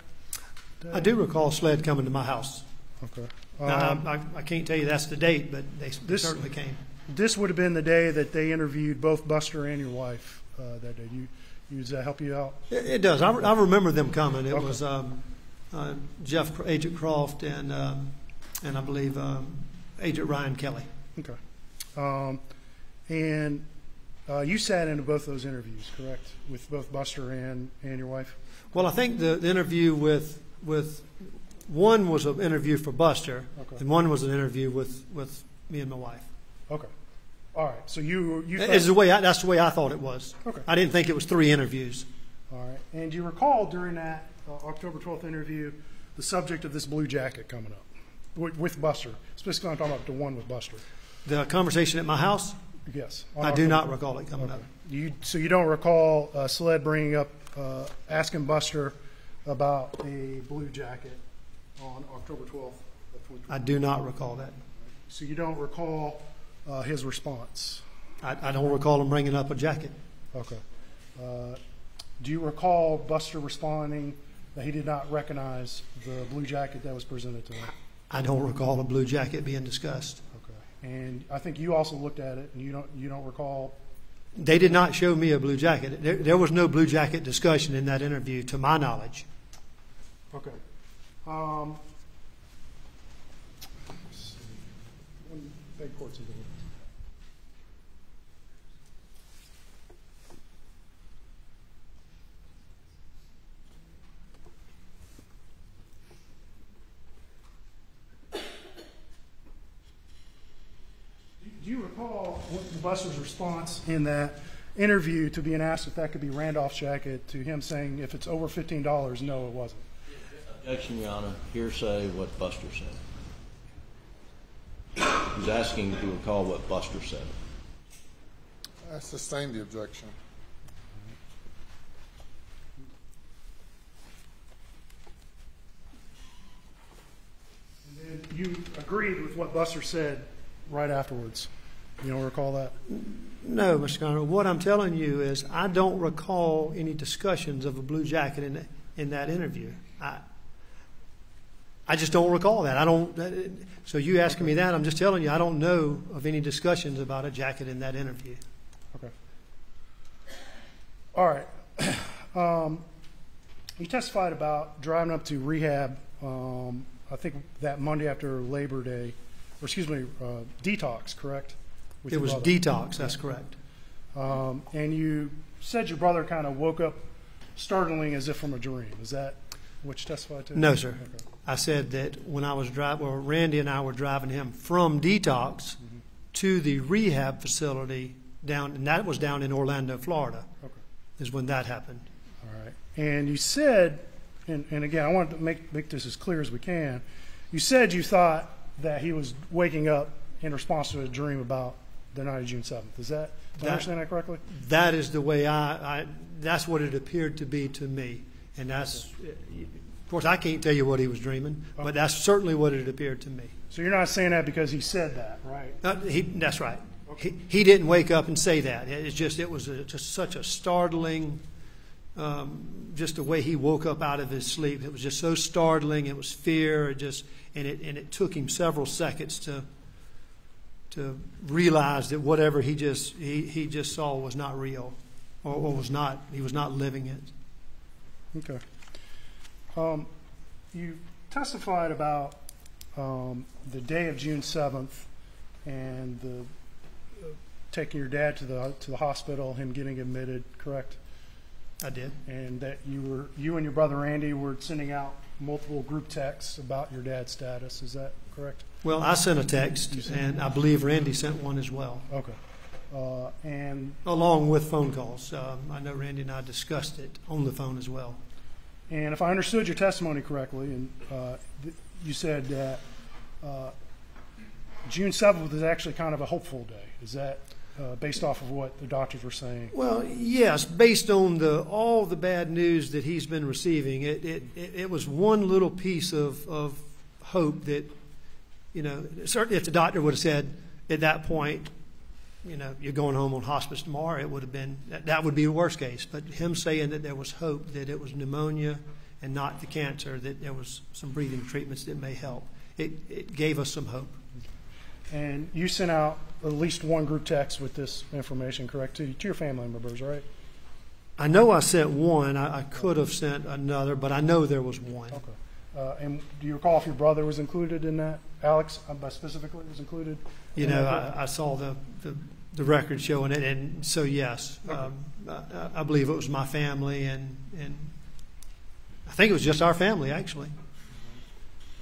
I do recall SLED coming to my house. Okay. Now, Um, I, I can't tell you that's the date, but they, This- certainly came. this would have been the day that they interviewed both Buster and your wife uh, that day. You, you, does that help you out? It, it does. I, re- I remember them coming. It Okay. was um, uh, Jeff Agent Croft and um, and I believe um, Agent Ryan Kelly. Okay. Um, and uh, you sat into both those interviews, correct? With both Buster and, and your wife? Well, I think the, the interview with with one was an interview for Buster, Okay. and one was an interview with, with me and my wife. Okay. All right. So you, you Is the way I, that's the way I thought it was. Okay. I didn't think it was three interviews. All right. And you recall during that uh, October 12th interview the subject of this blue jacket coming up with, with Buster? Specifically, I'm talking about the one with Buster. The conversation at my house, Yes. I do not recall it coming up. You, so you don't recall uh, SLED bringing up, uh, asking Buster about a blue jacket on October 12th of 2020? I do not recall that. So you don't recall uh, his response? I, I don't recall him bringing up a jacket. Okay. Uh, Do you recall Buster responding that he did not recognize the blue jacket that was presented to him? I don't recall a blue jacket being discussed. Okay. And I think you also looked at it, and you don't, you don't recall, They did not show me a blue jacket. There, there was no blue jacket discussion in that interview, to my knowledge. okay. Um. One big court's the- Do you recall what Buster's response in that interview to being asked if that could be Randolph's jacket to him saying if it's over fifteen dollars, no, it wasn't? Objection, Your Honor. Hearsay what Buster said. He's asking to recall what Buster said. I sustain the objection. And then you agreed with what Buster said right afterwards. You don't recall that? No, Mr. Conrad, what I'm telling you is I don't recall any discussions of a blue jacket in, in that interview. I, just don't recall that. I don't, so you asking me that, I'm just telling you, I don't know of any discussions about a jacket in that interview. Okay. All right. Um, you testified about driving up to rehab, um, I think that Monday after Labor Day, or excuse me, uh, detox, correct? With It was brother. detox, that's correct. Um, and you said your brother kind of woke up startling as if from a dream. Is that what you testified to? No, sir. Okay. I said that when I was driving, well, Randy and I were driving him from detox mm-hmm. to the rehab facility down, and that was down in Orlando, Florida, Okay. is when that happened. All right. And you said, and, and again, I want to make, make this as clear as we can. You said you thought that he was waking up in response to a dream about the night of June 7th. Is that, did I That- understand that correctly? That is the way I, I, that's what it appeared to be to me. And that's, of course, I can't tell you what he was dreaming, but that's certainly what it appeared to me. So you're not saying that because he said that, right? Uh, he, that's right. He, he didn't wake up and say that. It's just, it was a, just such a startling, um, just the way he woke up out of his sleep. It was just so startling. It was fear. It just, and it, and it took him several seconds to, to realize that whatever he just, he, he just saw was not real or, or was not, he was not living it. Okay. Um, you testified about um, the day of June 7th and the uh, taking your dad to the to the hospital, him getting admitted, correct? I did. And that you were you and your brother Andy were sending out multiple group texts about your dad's status. Is that correct? Well, I sent a text, and I believe Randy sent one as well, Okay. Uh, and along with phone calls. Um, I know Randy and I discussed it on the phone as well. And if I understood your testimony correctly, and uh, you said that uh, June 7th was actually kind of a hopeful day. Is that uh, based off of what the doctors were saying? Well, yes, based on the all the bad news that he's been receiving, it it, it, it was one little piece of, of hope that, you know, certainly if the doctor would have said at that point, you know, you're going home on hospice tomorrow, it would have been that, that would be the worst case. But him saying that there was hope that it was pneumonia and not the cancer, that there was some breathing treatments that may help, it, it gave us some hope. And you sent out at least one group text with this information, correct, to, to your family members, right? I know I sent one. I, I could have sent another, but I know there was one. Okay. Uh, and do you recall if your brother was included in that? Alex, uh, specifically, was included? You in know. I, I saw the, the, the record showing it, and so yes, um, I, I believe it was my family, and, and I think it was just our family, actually.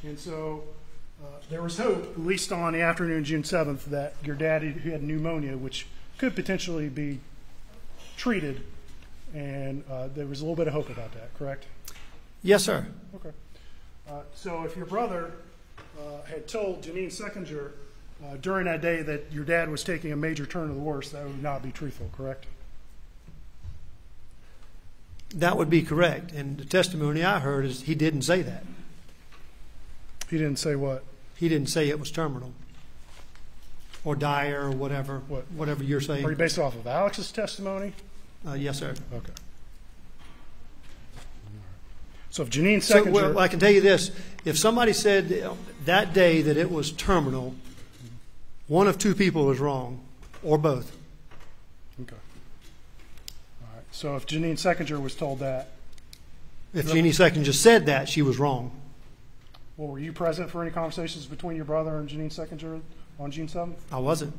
And so uh, there was hope, at least on the afternoon June 7th, that your dad who had pneumonia, which could potentially be treated, and uh, there was a little bit of hope about that, correct? Yes, sir. Okay. Uh, so if your brother uh, had told Janine Seckinger uh, during that day that your dad was taking a major turn to the worse, that would not be truthful, correct? That would be correct. And the testimony I heard is he didn't say that. He didn't say what? He didn't say it was terminal or dire or whatever, What? whatever you're saying. Are you based off of Alex's testimony? Uh, yes, sir. Okay. So if Janine So, Seckinger, well, I can tell you this: if somebody said that day that it was terminal, one of two people was wrong, or both. okay. All right. So if Janine Seckinger was told that, If Jeannie Seckinger just said that, she was wrong. well, were you present for any conversations between your brother and Janine Seckinger on June 7th? I wasn't.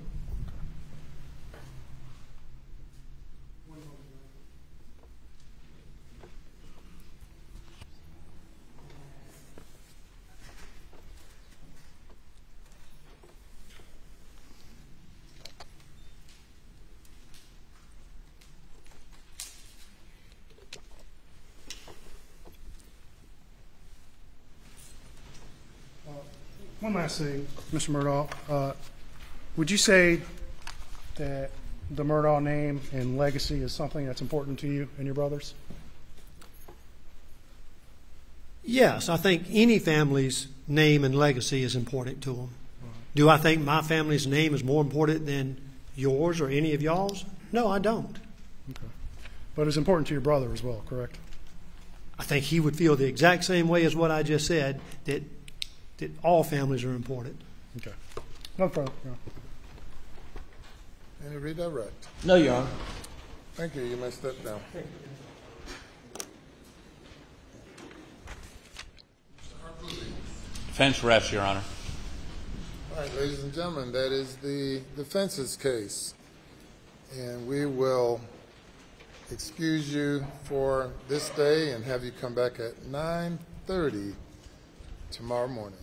One last thing, Mr. Murdaugh. Uh, would you say that the Murdaugh name and legacy is something that's important to you and your brothers? Yes, I think any family's name and legacy is important to them. Do I think my family's name is more important than Yours or any of y'all's? No, I don't. Okay. But it's important to your brother as well, correct? I think he would feel the exact same way as what I just said, that, that all families are important. Okay. No problem. No. Any redirect? No, Your Honor. Thank you. You may step down. Defense rests, Your Honor. All right, ladies and gentlemen, that is the defense's case. And we will excuse you for this day and have you come back at 9:30 tomorrow morning.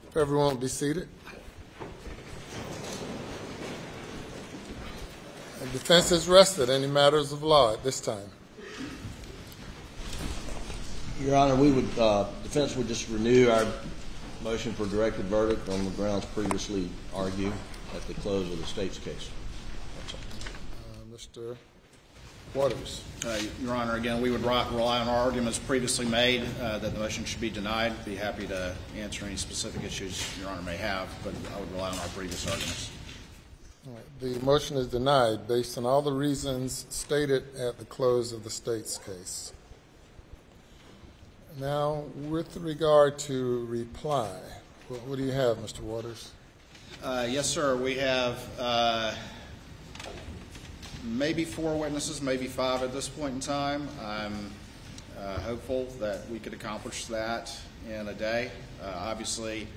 everyone will be seated. The defense is rested. Any matters of law at this time? Your Honor, we would, uh, defense would just renew our motion for directed verdict on the grounds previously argued at the close of the state's case. That's all. Uh, Mr. Waters. Uh, Your Honor, again, we would rely on our arguments previously made uh, that the motion should be denied. Be happy to answer any specific issues Your Honor may have, but I would rely on our previous arguments. All right, The motion is denied based on all the reasons stated at the close of the state's case. Now, with regard to reply, what what do you have, Mr. Waters? Uh, Yes, sir, we have uh, maybe four witnesses, maybe five at this point in time. I'm uh, hopeful that we could accomplish that in a day. Uh, Obviously,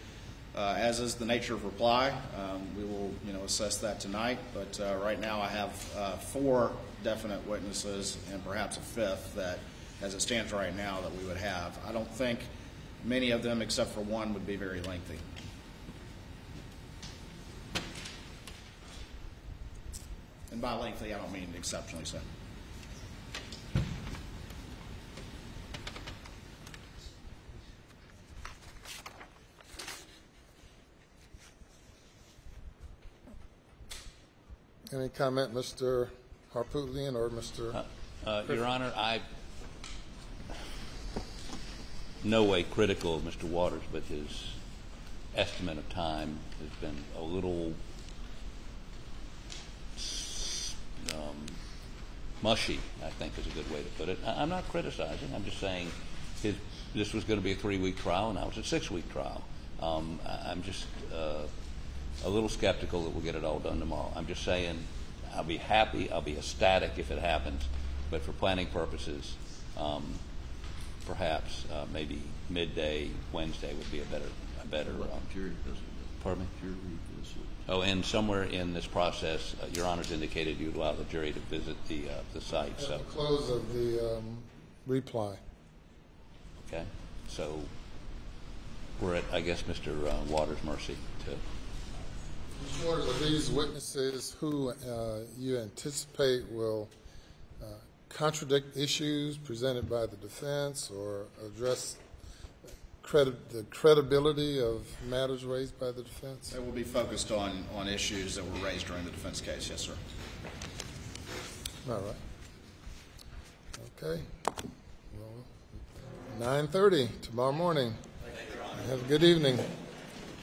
uh, as is the nature of reply, um, we will, you know, assess that tonight. But uh, right now, I have uh, four definite witnesses and perhaps a fifth that, as it stands right now, that we would have. I don't think many of them, except for one, would be very lengthy. And by lengthy, I don't mean exceptionally so. Any comment, Mr. Harpootlian or Mr.? Uh, Your Honor, I, no way critical of Mr. Waters, but his estimate of time has been a little um, mushy, I think is a good way to put it. I- I'm not criticizing, I'm just saying his, this was going to be a three-week trial, and now it's a six-week trial. Um, I- I'm just uh, a little skeptical that we'll get it all done tomorrow. I'm just saying, I'll be happy, I'll be ecstatic if it happens, but for planning purposes, um, perhaps uh, maybe midday Wednesday would be a better, a better. um, Jury visit. Pardon me? Jury. Oh, and somewhere in this process, uh, Your Honor's indicated you'd allow the jury to visit the, uh, the site, At so, the close of the um, reply. okay? So we're at, I guess, Mr. uh, Waters' mercy to, Mr. Waters, are these witnesses who uh, you anticipate will uh, contradict issues presented by the defense or address the credibility of matters raised by the defense? They will be focused on, on issues that were raised during the defense case, yes, sir. All right. Okay. Well, 9:30 tomorrow morning. Have a good evening.